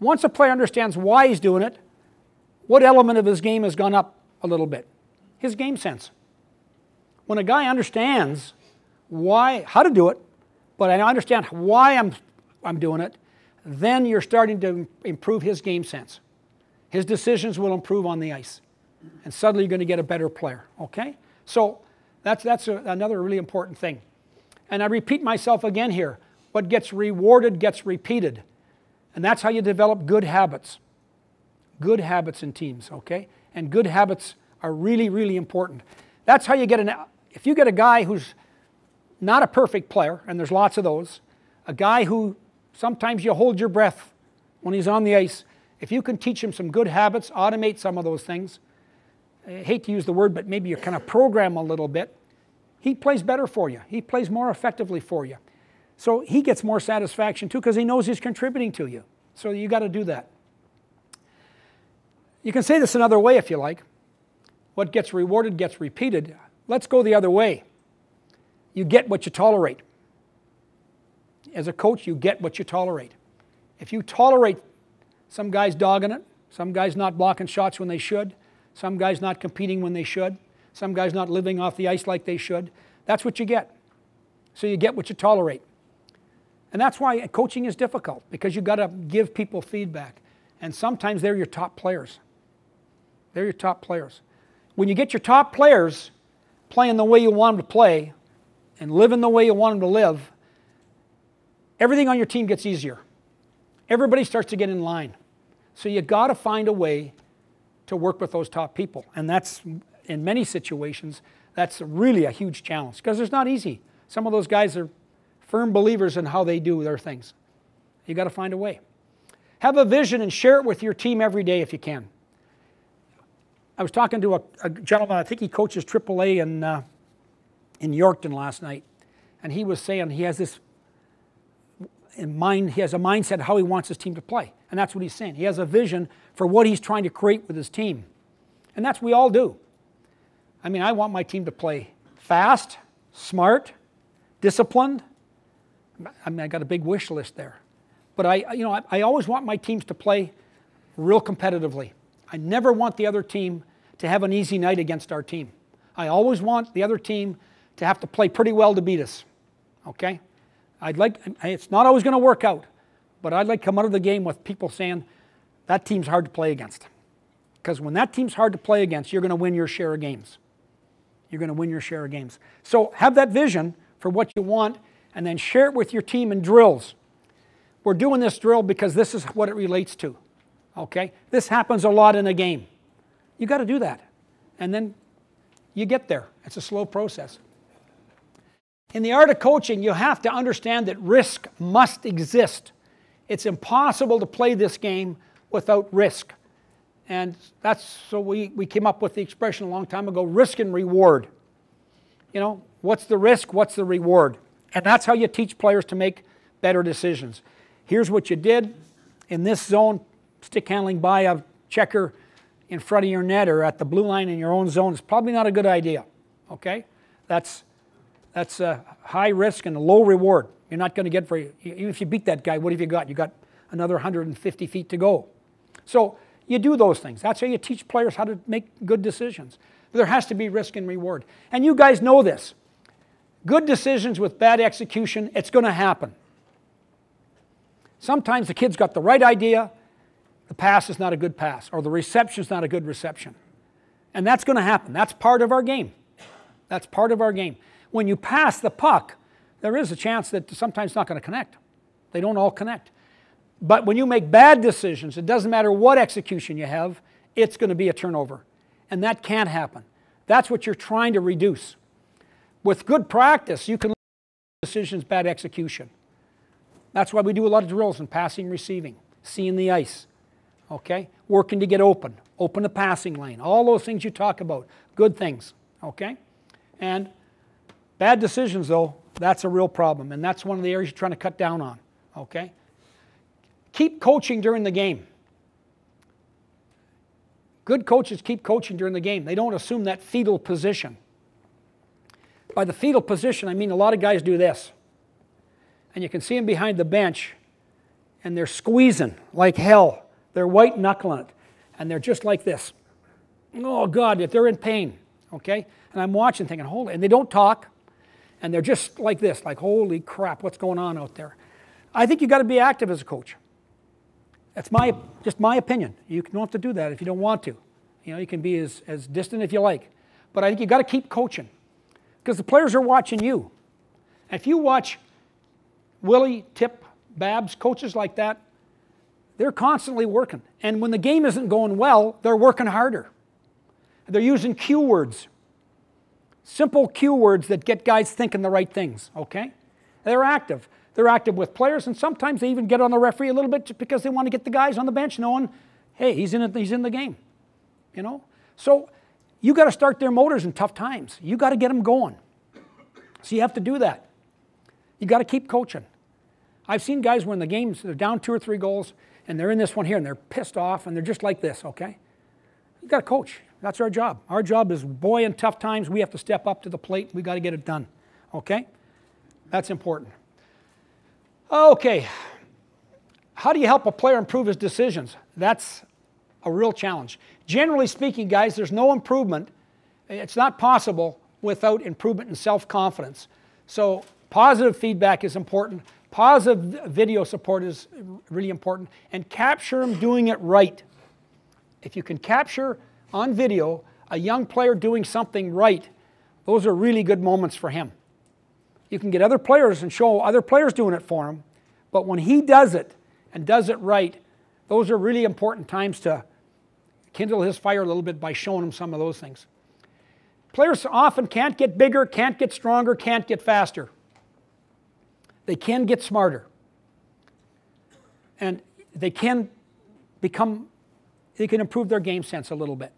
Speaker 1: Once a player understands why he's doing it, what element of his game has gone up a little bit? His game sense. When a guy understands why, how to do it, but I understand why I'm, I'm doing it, then you're starting to improve his game sense. His decisions will improve on the ice. And suddenly you're going to get a better player. Okay? So that's, that's a, another really important thing. And I repeat myself again here. What gets rewarded gets repeated. And that's how you develop good habits. Good habits in teams, okay? And good habits are really, really important. That's how you get an, if you get a guy who's not a perfect player, and there's lots of those, a guy who sometimes you hold your breath when he's on the ice, if you can teach him some good habits, automate some of those things, I hate to use the word, but maybe you kind of program a little bit, he plays better for you. He plays more effectively for you. So he gets more satisfaction too because he knows he's contributing to you. So you got to do that. You can say this another way if you like. What gets rewarded gets repeated. Let's go the other way. You get what you tolerate. As a coach, you get what you tolerate. If you tolerate some guys dogging it, some guys not blocking shots when they should, some guys not competing when they should, some guys not living off the ice like they should, that's what you get. So you get what you tolerate. And that's why coaching is difficult because you've got to give people feedback. And sometimes they're your top players. They're your top players. When you get your top players playing the way you want them to play and living the way you want them to live, everything on your team gets easier. Everybody starts to get in line. So you got to find a way to work with those top people. And that's, in many situations, that's really a huge challenge because it's not easy. Some of those guys are firm believers in how they do their things. You got to find a way. Have a vision and share it with your team every day if you can. I was talking to a, a gentleman, I think he coaches AAA in, uh, in Yorkton last night, and he was saying he has this in mind, he has a mindset how he wants his team to play. And that's what he's saying. He has a vision for what he's trying to create with his team. And that's what we all do. I mean, I want my team to play fast, smart, disciplined. I mean, I got a big wish list there. But I, you know, I, I always want my teams to play real competitively. I never want the other team to have an easy night against our team. I always want the other team to have to play pretty well to beat us. Okay? I'd like, it's not always going to work out, but I'd like to come out of the game with people saying, that team's hard to play against. Because when that team's hard to play against, you're going to win your share of games. You're going to win your share of games. So have that vision for what you want and then share it with your team in drills. We're doing this drill because this is what it relates to. Okay? This happens a lot in a game. You got to do that. And then you get there. It's a slow process. In the art of coaching, you have to understand that risk must exist. It's impossible to play this game without risk. And that's so we, we came up with the expression a long time ago risk and reward. You know, what's the risk? What's the reward? And that's how you teach players to make better decisions. Here's what you did in this zone stick handling by a checker in front of your net or at the blue line in your own zone is probably not a good idea. Okay? That's, that's a high risk and a low reward. You're not going to get very, even if you beat that guy, what have you got? You got another 150 feet to go. So you do those things. That's how you teach players how to make good decisions. But there has to be risk and reward. And you guys know this. Good decisions with bad execution, it's going to happen. Sometimes the kid's got the right idea, the pass is not a good pass, or the reception is not a good reception. And that's going to happen. That's part of our game. That's part of our game. When you pass the puck, there is a chance that sometimes it's not going to connect. They don't all connect. But when you make bad decisions, it doesn't matter what execution you have, it's going to be a turnover. And that can't happen. That's what you're trying to reduce. With good practice, you can decisions, bad execution. That's why we do a lot of drills in passing, receiving, seeing the ice, okay? Working to get open, open the passing lane, all those things you talk about, good things, okay? And bad decisions, though, that's a real problem, and that's one of the areas you're trying to cut down on, okay? Keep coaching during the game. Good coaches keep coaching during the game. They don't assume that fetal position. By the fetal position, I mean a lot of guys do this. And you can see them behind the bench, and they're squeezing like hell they're white knuckling it, and they're just like this. Oh God, if they're in pain, okay? And I'm watching, thinking, holy, and they don't talk, and they're just like this, like, holy crap, what's going on out there? I think you've got to be active as a coach. That's my just my opinion. You don't have to do that if you don't want to. You know, you can be as, as distant if you like. But I think you've got to keep coaching. Because the players are watching you. And if you watch Willie, Tip, Babs, coaches like that, they're constantly working. And when the game isn't going well, they're working harder. They're using cue words, simple cue words that get guys thinking the right things, okay? They're active. They're active with players, and sometimes they even get on the referee a little bit just because they want to get the guys on the bench knowing, hey, he's in, he's in the game, you know? So you got to start their motors in tough times. You got to get them going. So you have to do that. You got to keep coaching. I've seen guys when the games, they're down two or three goals, and they're in this one here and they're pissed off and they're just like this, okay? You got to coach. That's our job. Our job is, boy, in tough times, we have to step up to the plate. We got to get it done, okay? That's important. Okay. How do you help a player improve his decisions? That's a real challenge. Generally speaking, guys, there's no improvement. It's not possible without improvement in self confidence. So, positive feedback is important Positive video support is really important, and capture them doing it right. If you can capture on video a young player doing something right, those are really good moments for him. You can get other players and show other players doing it for him, but when he does it and does it right, those are really important times to kindle his fire a little bit by showing him some of those things. Players often can't get bigger, can't get stronger, can't get faster. They can get smarter. And they can become, they can improve their game sense a little bit.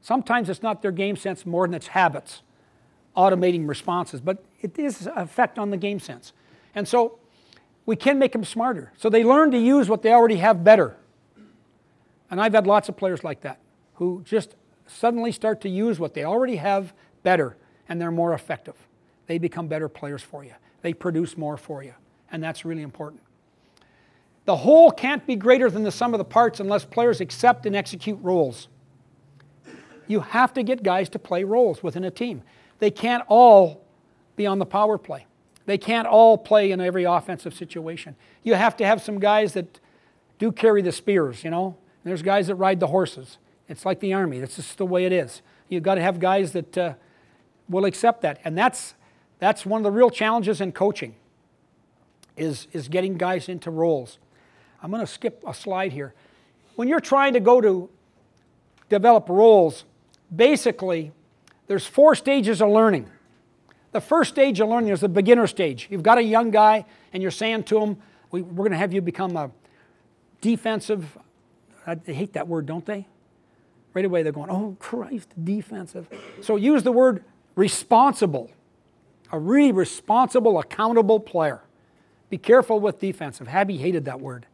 Speaker 1: Sometimes it's not their game sense more than its habits, automating responses, but it is an effect on the game sense. And so we can make them smarter. So they learn to use what they already have better. And I've had lots of players like that who just suddenly start to use what they already have better and they're more effective. They become better players for you. They produce more for you. And that's really important. The whole can't be greater than the sum of the parts unless players accept and execute roles. You have to get guys to play roles within a team. They can't all be on the power play. They can't all play in every offensive situation. You have to have some guys that do carry the spears, you know. And there's guys that ride the horses. It's like the army. That's just the way it is. You've got to have guys that uh, will accept that. And that's, that's one of the real challenges in coaching is, is getting guys into roles. I'm going to skip a slide here. When you're trying to go to develop roles, basically, there's four stages of learning. The first stage of learning is the beginner stage. You've got a young guy, and you're saying to him, we, are going to have you become a defensive, they hate that word, don't they? Right away, they're going, oh, Christ, defensive. So use the word responsible, a really responsible, accountable player. Be careful with defensive. Habby hated that word.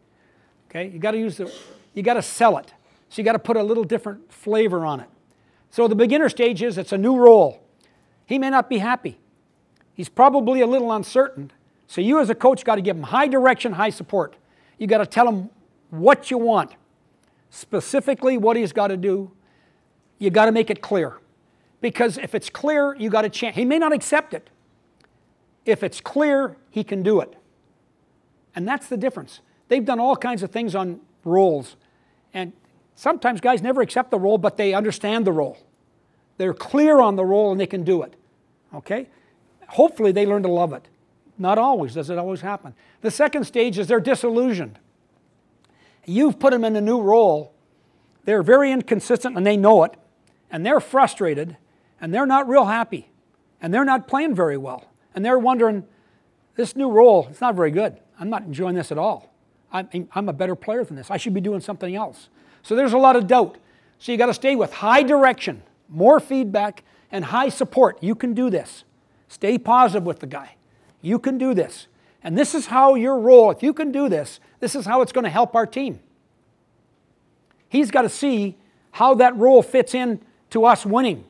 Speaker 1: Okay, you got to use the, you got to sell it. So you got to put a little different flavor on it. So the beginner stage is it's a new role. He may not be happy. He's probably a little uncertain. So you as a coach got to give him high direction, high support. You got to tell him what you want, specifically what he's got to do. You got to make it clear. Because if it's clear, you got a chance. He may not accept it. If it's clear, he can do it. And that's the difference. They've done all kinds of things on roles. And sometimes guys never accept the role, but they understand the role. They're clear on the role and they can do it. Okay? Hopefully they learn to love it. Not always does it always happen. The second stage is they're disillusioned. You've put them in a new role. They're very inconsistent and they know it. And they're frustrated and they're not real happy. And they're not playing very well. And they're wondering, this new role, it's not very good. I'm not enjoying this at all. I'm, I'm a better player than this. I should be doing something else. So there's a lot of doubt. So you got to stay with high direction, more feedback, and high support. You can do this. Stay positive with the guy. You can do this. And this is how your role, if you can do this, this is how it's going to help our team. He's got to see how that role fits in to us winning.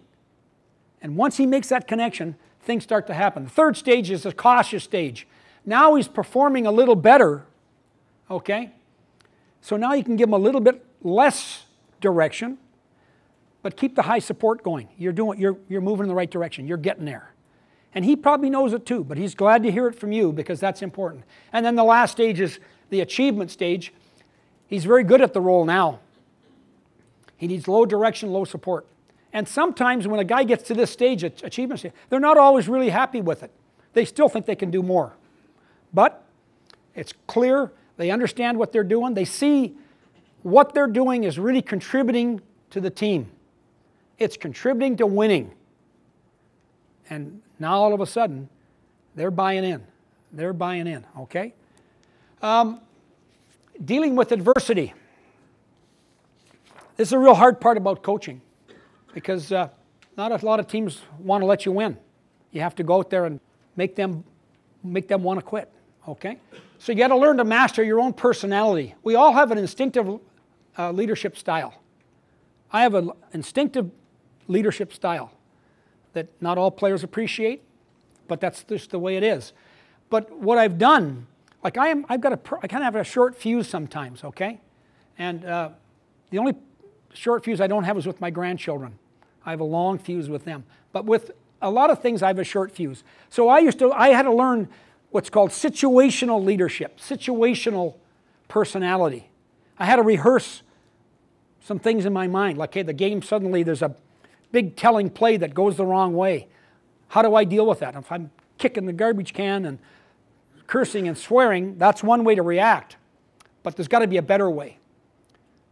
Speaker 1: And once he makes that connection, things start to happen. The third stage is a cautious stage. Now he's performing a little better, okay? So now you can give him a little bit less direction, but keep the high support going. You're, doing, you're, you're moving in the right direction. You're getting there. And he probably knows it too, but he's glad to hear it from you because that's important. And then the last stage is the achievement stage. He's very good at the role now. He needs low direction, low support. And sometimes when a guy gets to this stage, achievement stage, they're not always really happy with it. They still think they can do more. But it's clear, they understand what they're doing, they see what they're doing is really contributing to the team. It's contributing to winning. And now all of a sudden, they're buying in. They're buying in, okay? Um, dealing with adversity. This is a real hard part about coaching because uh, not a lot of teams want to let you win. You have to go out there and make them, make them want to quit, okay? So you got to learn to master your own personality. We all have an instinctive uh, leadership style. I have an instinctive leadership style that not all players appreciate, but that's just the way it is. But what I've done, like I am, I've got a, I kind of have a short fuse sometimes, okay? And uh, the only short fuse I don't have is with my grandchildren. I have a long fuse with them. But with a lot of things, I have a short fuse. So I used to, I had to learn what's called situational leadership, situational personality. I had to rehearse some things in my mind, like, hey, the game suddenly there's a big telling play that goes the wrong way. How do I deal with that? If I'm kicking the garbage can and cursing and swearing, that's one way to react. But there's got to be a better way.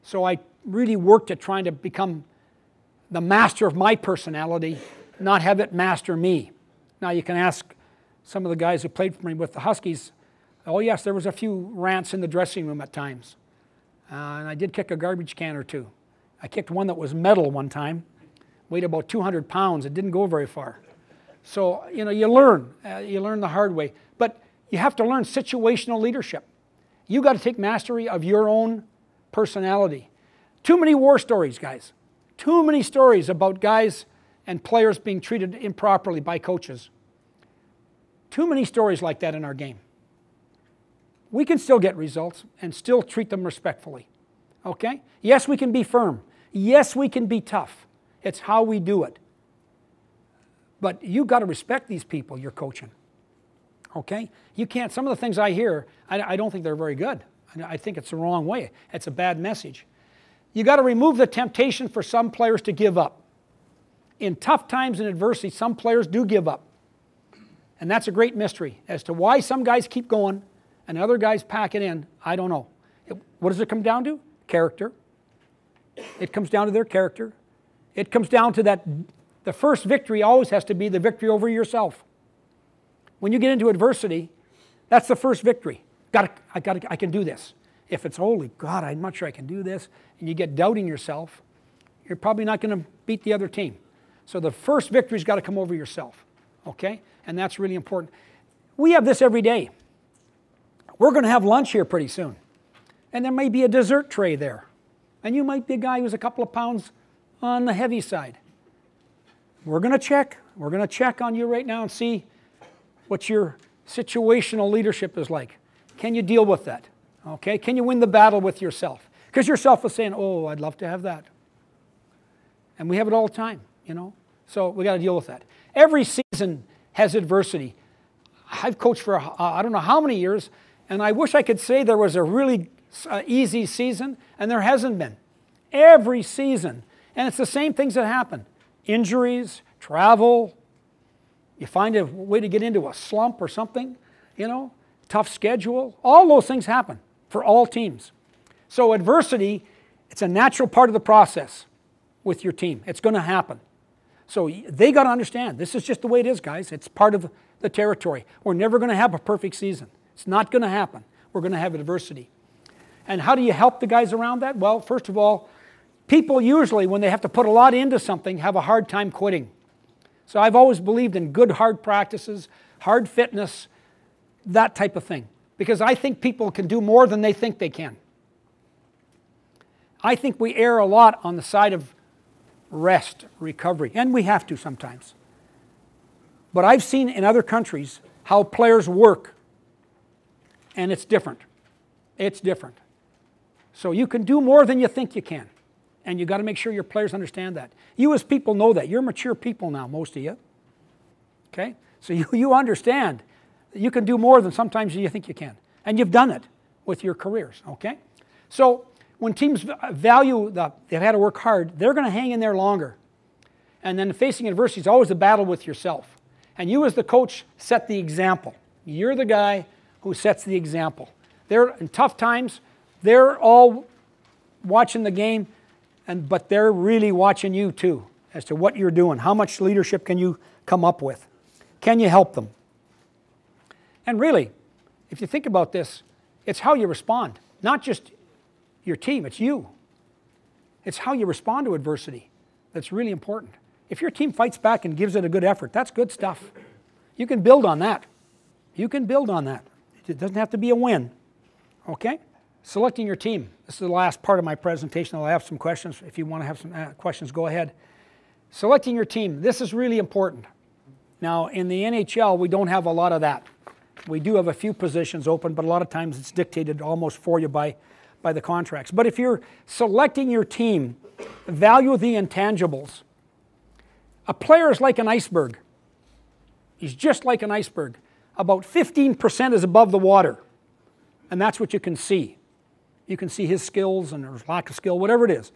Speaker 1: So I really worked at trying to become the master of my personality, not have it master me. Now you can ask some of the guys who played for me with the Huskies. Oh yes, there was a few rants in the dressing room at times, uh, and I did kick a garbage can or two. I kicked one that was metal one time, weighed about 200 pounds. It didn't go very far. So you know you learn, uh, you learn the hard way. But you have to learn situational leadership. You got to take mastery of your own personality. Too many war stories, guys. Too many stories about guys and players being treated improperly by coaches. Too many stories like that in our game. We can still get results and still treat them respectfully. Okay? Yes, we can be firm. Yes, we can be tough. It's how we do it. But you got to respect these people you're coaching. Okay? You can't, some of the things I hear, I, I don't think they're very good. I, I think it's the wrong way. It's a bad message. You got to remove the temptation for some players to give up. In tough times and adversity, some players do give up. And that's a great mystery as to why some guys keep going and other guys pack it in. I don't know. It, what does it come down to? Character. It comes down to their character. It comes down to that the first victory always has to be the victory over yourself. When you get into adversity, that's the first victory. Got I got I can do this. If it's holy God, I'm not sure I can do this, and you get doubting yourself, you're probably not going to beat the other team. So the first victory's got to come over yourself. Okay? And that's really important. We have this every day. We're going to have lunch here pretty soon. And there may be a dessert tray there. And you might be a guy who's a couple of pounds on the heavy side. We're going to check. We're going to check on you right now and see what your situational leadership is like. Can you deal with that? Okay? Can you win the battle with yourself? Because yourself is saying, oh, I'd love to have that. And we have it all the time, you know? So we got to deal with that. Every season has adversity. I've coached for uh, I don't know how many years, and I wish I could say there was a really uh, easy season, and there hasn't been. Every season. And it's the same things that happen injuries, travel, you find a way to get into a slump or something, you know, tough schedule. All those things happen for all teams. So, adversity, it's a natural part of the process with your team. It's going to happen. So, they got to understand this is just the way it is, guys. It's part of the territory. We're never going to have a perfect season. It's not going to happen. We're going to have adversity. And how do you help the guys around that? Well, first of all, people usually, when they have to put a lot into something, have a hard time quitting. So I've always believed in good hard practices, hard fitness, that type of thing. Because I think people can do more than they think they can. I think we err a lot on the side of rest, recovery, and we have to sometimes. But I've seen in other countries how players work, and it's different. It's different. So you can do more than you think you can. And you got to make sure your players understand that. You as people know that. You're mature people now, most of you. Okay? So you, you understand that you can do more than sometimes you think you can. And you've done it with your careers. Okay? So when teams uh, value that they've had to work hard, they're going to hang in there longer. And then facing adversity is always a battle with yourself. And you as the coach set the example. You're the guy who sets the example. They're in tough times, they're all watching the game and, but they're really watching you too as to what you're doing. How much leadership can you come up with? Can you help them? And really, if you think about this, it's how you respond, not just your team, it's you. It's how you respond to adversity that's really important. If your team fights back and gives it a good effort, that's good stuff. You can build on that. You can build on that. It doesn't have to be a win. Okay? Selecting your team. This is the last part of my presentation. I'll have some questions. If you want to have some uh, questions, go ahead. Selecting your team. This is really important. Now, in the NHL, we don't have a lot of that. We do have a few positions open, but a lot of times it's dictated almost for you by, by the contracts. But if you're selecting your team, value the intangibles. A player is like an iceberg. He's just like an iceberg. about 15% is above the water. And that's what you can see. You can see his skills and his lack of skill, whatever it is.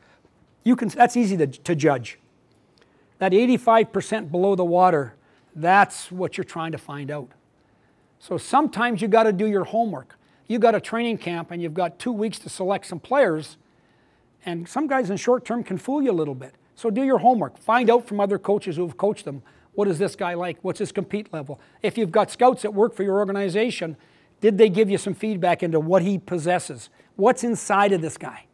Speaker 1: You can, that's easy to, to judge. That 85% below the water, that's what you're trying to find out. So sometimes you got to do your homework. You got a training camp and you've got two weeks to select some players, and some guys in short term can fool you a little bit. So do your homework. Find out from other coaches who've coached them what is this guy like? What's his compete level? If you've got scouts that work for your organization, did they give you some feedback into what he possesses? What's inside of this guy?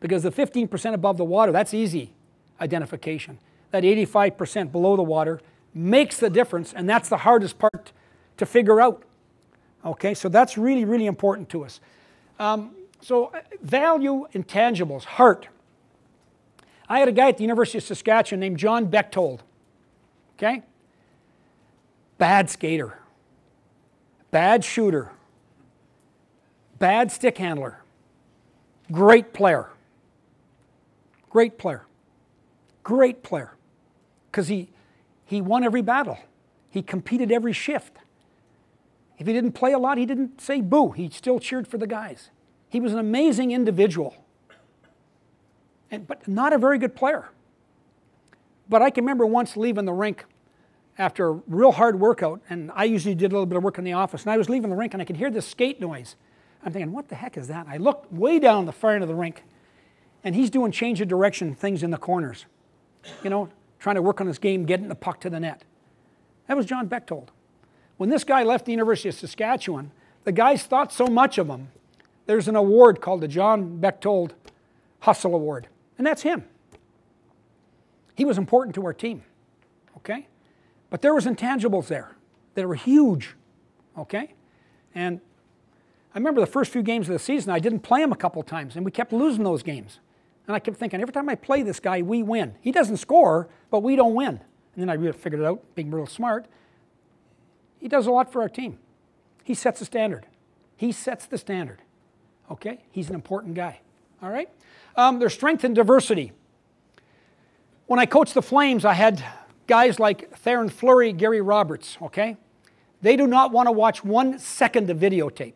Speaker 1: Because the 15% above the water, that's easy identification. That 85% below the water makes the difference, and that's the hardest part to figure out. Okay, so that's really, really important to us. Um, so, uh, value intangibles, heart. I had a guy at the University of Saskatchewan named John Bechtold. Okay? Bad skater, bad shooter, bad stick handler, great player. Great player. Great player. Because he, he won every battle, he competed every shift. If he didn't play a lot, he didn't say boo. He still cheered for the guys. He was an amazing individual, and, but not a very good player. But I can remember once leaving the rink after a real hard workout, and I usually did a little bit of work in the office, and I was leaving the rink and I could hear this skate noise. I'm thinking, what the heck is that? I looked way down the far end of the rink, and he's doing change of direction things in the corners. You know, trying to work on his game, getting the puck to the net. That was John Bechtold. When this guy left the University of Saskatchewan, the guys thought so much of him, there's an award called the John Bechtold Hustle Award, and that's him. He was important to our team, okay? But there was intangibles there that were huge, okay? And I remember the first few games of the season, I didn't play him a couple times, and we kept losing those games. And I kept thinking, every time I play this guy, we win. He doesn't score, but we don't win. And then I figured it out, being real smart. He does a lot for our team. He sets the standard. He sets the standard. Okay? He's an important guy. All right? Um, there's strength and diversity. When I coached the Flames, I had guys like Theoren Fleury, Gary Roberts. Okay? They do not want to watch one second of videotape.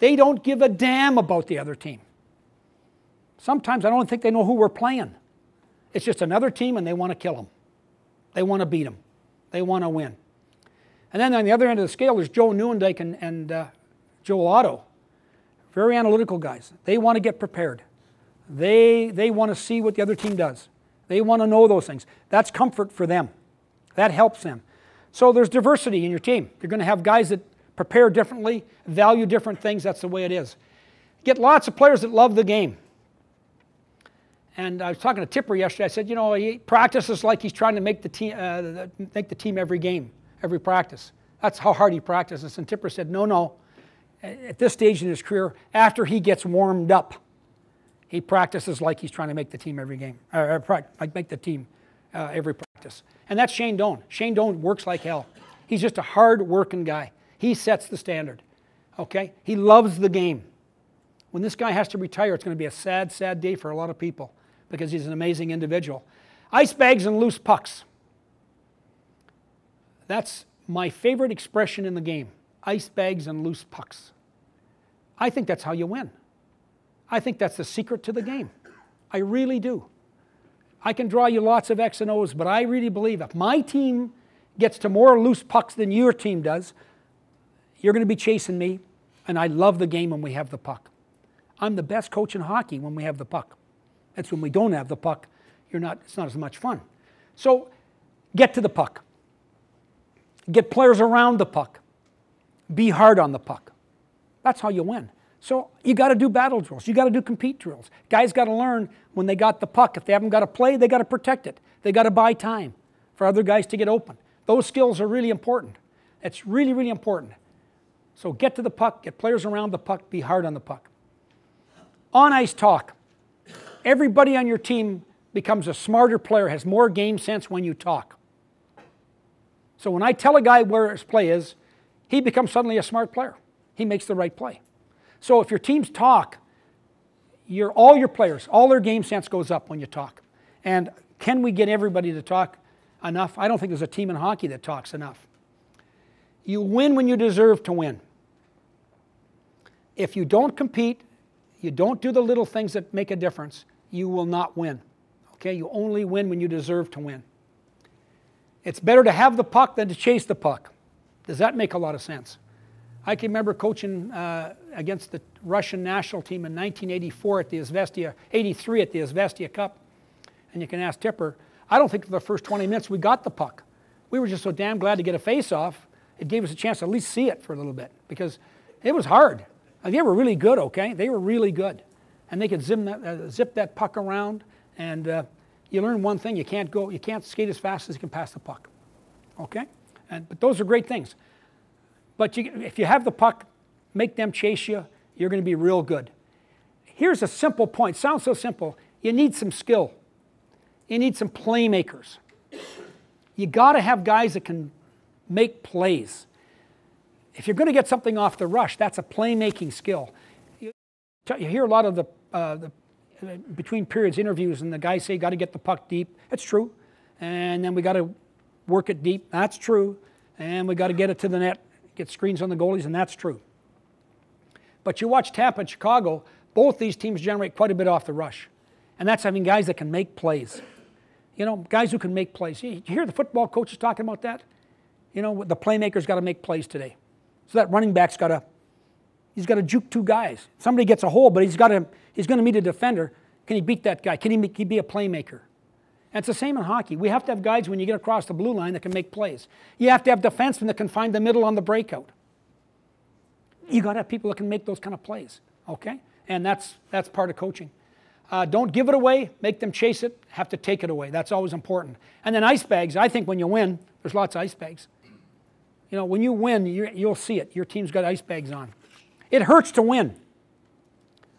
Speaker 1: They don't give a damn about the other team. Sometimes I don't think they know who we're playing. It's just another team and they want to kill them. They want to beat them. They want to win. And then on the other end of the scale, there's Joe Nieuwendyk and, and uh, Joel Otto. Very analytical guys. They want to get prepared. They, they want to see what the other team does. They want to know those things. That's comfort for them. That helps them. So there's diversity in your team. You're going to have guys that prepare differently, value different things. That's the way it is. Get lots of players that love the game. And I was talking to Tipper yesterday. I said, you know, he practices like he's trying to make the team, uh, make the team every game every practice. That's how hard he practices. And Tipper said, no, no. At this stage in his career, after he gets warmed up, he practices like he's trying to make the team every game, or like make the team uh, every practice. And that's Shane Doan. Shane Doan works like hell. He's just a hard-working guy. He sets the standard. Okay? He loves the game. When this guy has to retire, it's going to be a sad, sad day for a lot of people because he's an amazing individual. Ice bags and loose pucks. That's my favorite expression in the game ice bags and loose pucks. I think that's how you win. I think that's the secret to the game. I really do. I can draw you lots of X and O's, but I really believe if my team gets to more loose pucks than your team does, you're going to be chasing me, and I love the game when we have the puck. I'm the best coach in hockey when we have the puck. That's when we don't have the puck, you're not, it's not as much fun. So get to the puck. Get players around the puck. Be hard on the puck. That's how you win. So you got to do battle drills. You got to do compete drills. Guys got to learn when they got the puck. If they haven't got to play, they got to protect it. They got to buy time for other guys to get open. Those skills are really important. It's really, really important. So get to the puck, get players around the puck, be hard on the puck. On ice talk. Everybody on your team becomes a smarter player, has more game sense when you talk. So when I tell a guy where his play is, he becomes suddenly a smart player. He makes the right play. So if your teams talk, your, all your players, all their game sense goes up when you talk. And can we get everybody to talk enough? I don't think there's a team in hockey that talks enough. You win when you deserve to win. If you don't compete, you don't do the little things that make a difference, you will not win. Okay? You only win when you deserve to win. It's better to have the puck than to chase the puck. Does that make a lot of sense? I can remember coaching uh, against the Russian national team in 1984 at the Izvestia, 83 at the Izvestia Cup. And you can ask Tipper, I don't think for the first 20 minutes we got the puck. We were just so damn glad to get a face off. It gave us a chance to at least see it for a little bit because it was hard. They were really good, okay? They were really good. And they could zip that, uh, zip that puck around. And uh, you learn one thing you can't go, you can't skate as fast as you can pass the puck. Okay? And, but those are great things. But you, if you have the puck, make them chase you, you're going to be real good. Here's a simple point. Sounds so simple. You need some skill. You need some playmakers. You got to have guys that can make plays. If you're going to get something off the rush, that's a playmaking skill. You, hear a lot of the, uh, the between periods interviews, and the guys say, "Got to get the puck deep." It's true, and then we got to work it deep. That's true, and we got to get it to the net get screens on the goalies, and that's true. But you watch Tampa and Chicago, both these teams generate quite a bit off the rush. And that's having guys that can make plays. You know, guys who can make plays. You hear the football coaches talking about that? You know, the playmaker's got to make plays today. So that running back's got to, he's got to juke two guys. Somebody gets a hole, but he's got to, he's going to meet a defender. Can he beat that guy? Can he, be a playmaker? And it's the same in hockey. We have to have guys when you get across the blue line that can make plays. You have to have defensemen that can find the middle on the breakout. You got to have people that can make those kind of plays, okay? And that's that's part of coaching. Uh, don't give it away. Make them chase it. Have to take it away. That's always important. And then ice bags. I think when you win, there's lots of ice bags. You know, when you win, you'll see it. Your team's got ice bags on. It hurts to win.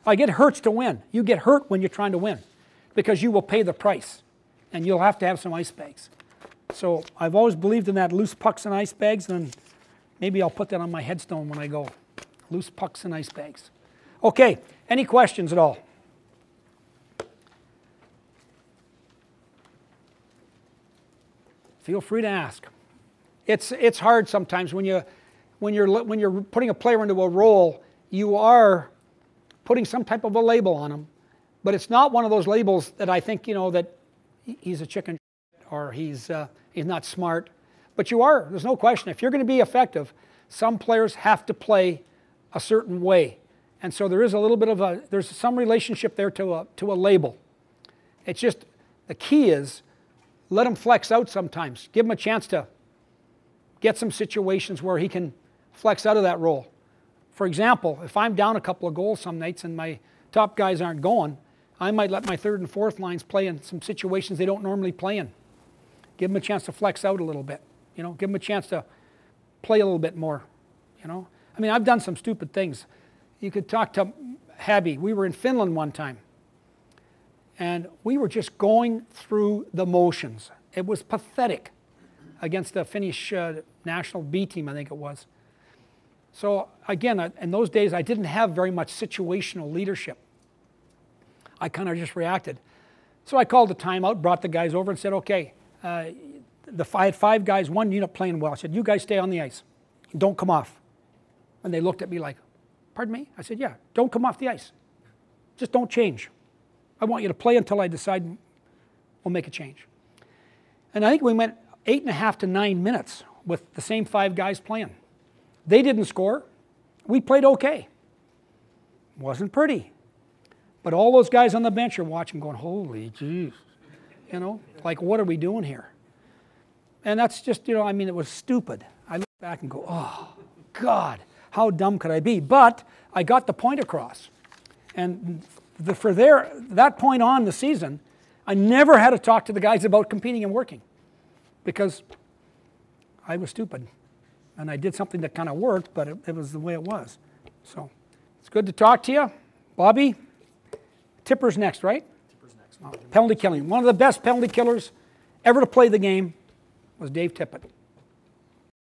Speaker 1: Like it hurts to win. You get hurt when you're trying to win because you will pay the price and you'll have to have some ice bags. So I've always believed in that loose pucks and ice bags, and maybe I'll put that on my headstone when I go. Loose pucks and ice bags. Okay, any questions at all? Feel free to ask. It's, it's hard sometimes when, you, when, you're, when you're putting a player into a role, you are putting some type of a label on him. but it's not one of those labels that I think, you know, that he's a chicken or he's, uh, he's not smart. But you are, there's no question. If you're going to be effective, some players have to play a certain way. And so there is a little bit of a, there's some relationship there to a, to a label. It's just, the key is let him flex out sometimes. Give him a chance to get some situations where he can flex out of that role. For example, if I'm down a couple of goals some nights and my top guys aren't going, I might let my third and fourth lines play in some situations they don't normally play in. Give them a chance to flex out a little bit. You know, give them a chance to play a little bit more. You know, I mean, I've done some stupid things. You could talk to Habby. We were in Finland one time, and we were just going through the motions. It was pathetic against the Finnish uh, national B team, I think it was. So again, in those days, I didn't have very much situational leadership. I kind of just reacted. So I called the timeout, brought the guys over, and said, okay, uh, the, had five guys, one unit playing well. I said, you guys stay on the ice. Don't come off. And they looked at me like, pardon me? I said, yeah, don't come off the ice. Just don't change. I want you to play until I decide we'll make a change. And I think we went eight and a half to nine minutes with the same five guys playing. They didn't score. We played okay. Wasn't pretty. But all those guys on the bench are watching, going, holy jeez. You know, like, what are we doing here? And that's just, you know, I mean, it was stupid. I look back and go, oh, God, how dumb could I be? But I got the point across. And the, for there, that point on the season, I never had to talk to the guys about competing and working because I was stupid. And I did something that kind of worked, but it, it was the way it was. So it's good to talk to you. Bobby, Tipper's next, right? Tipper's next. Oh, penalty killing. One of the best penalty killers ever to play the game was Dave Tippett.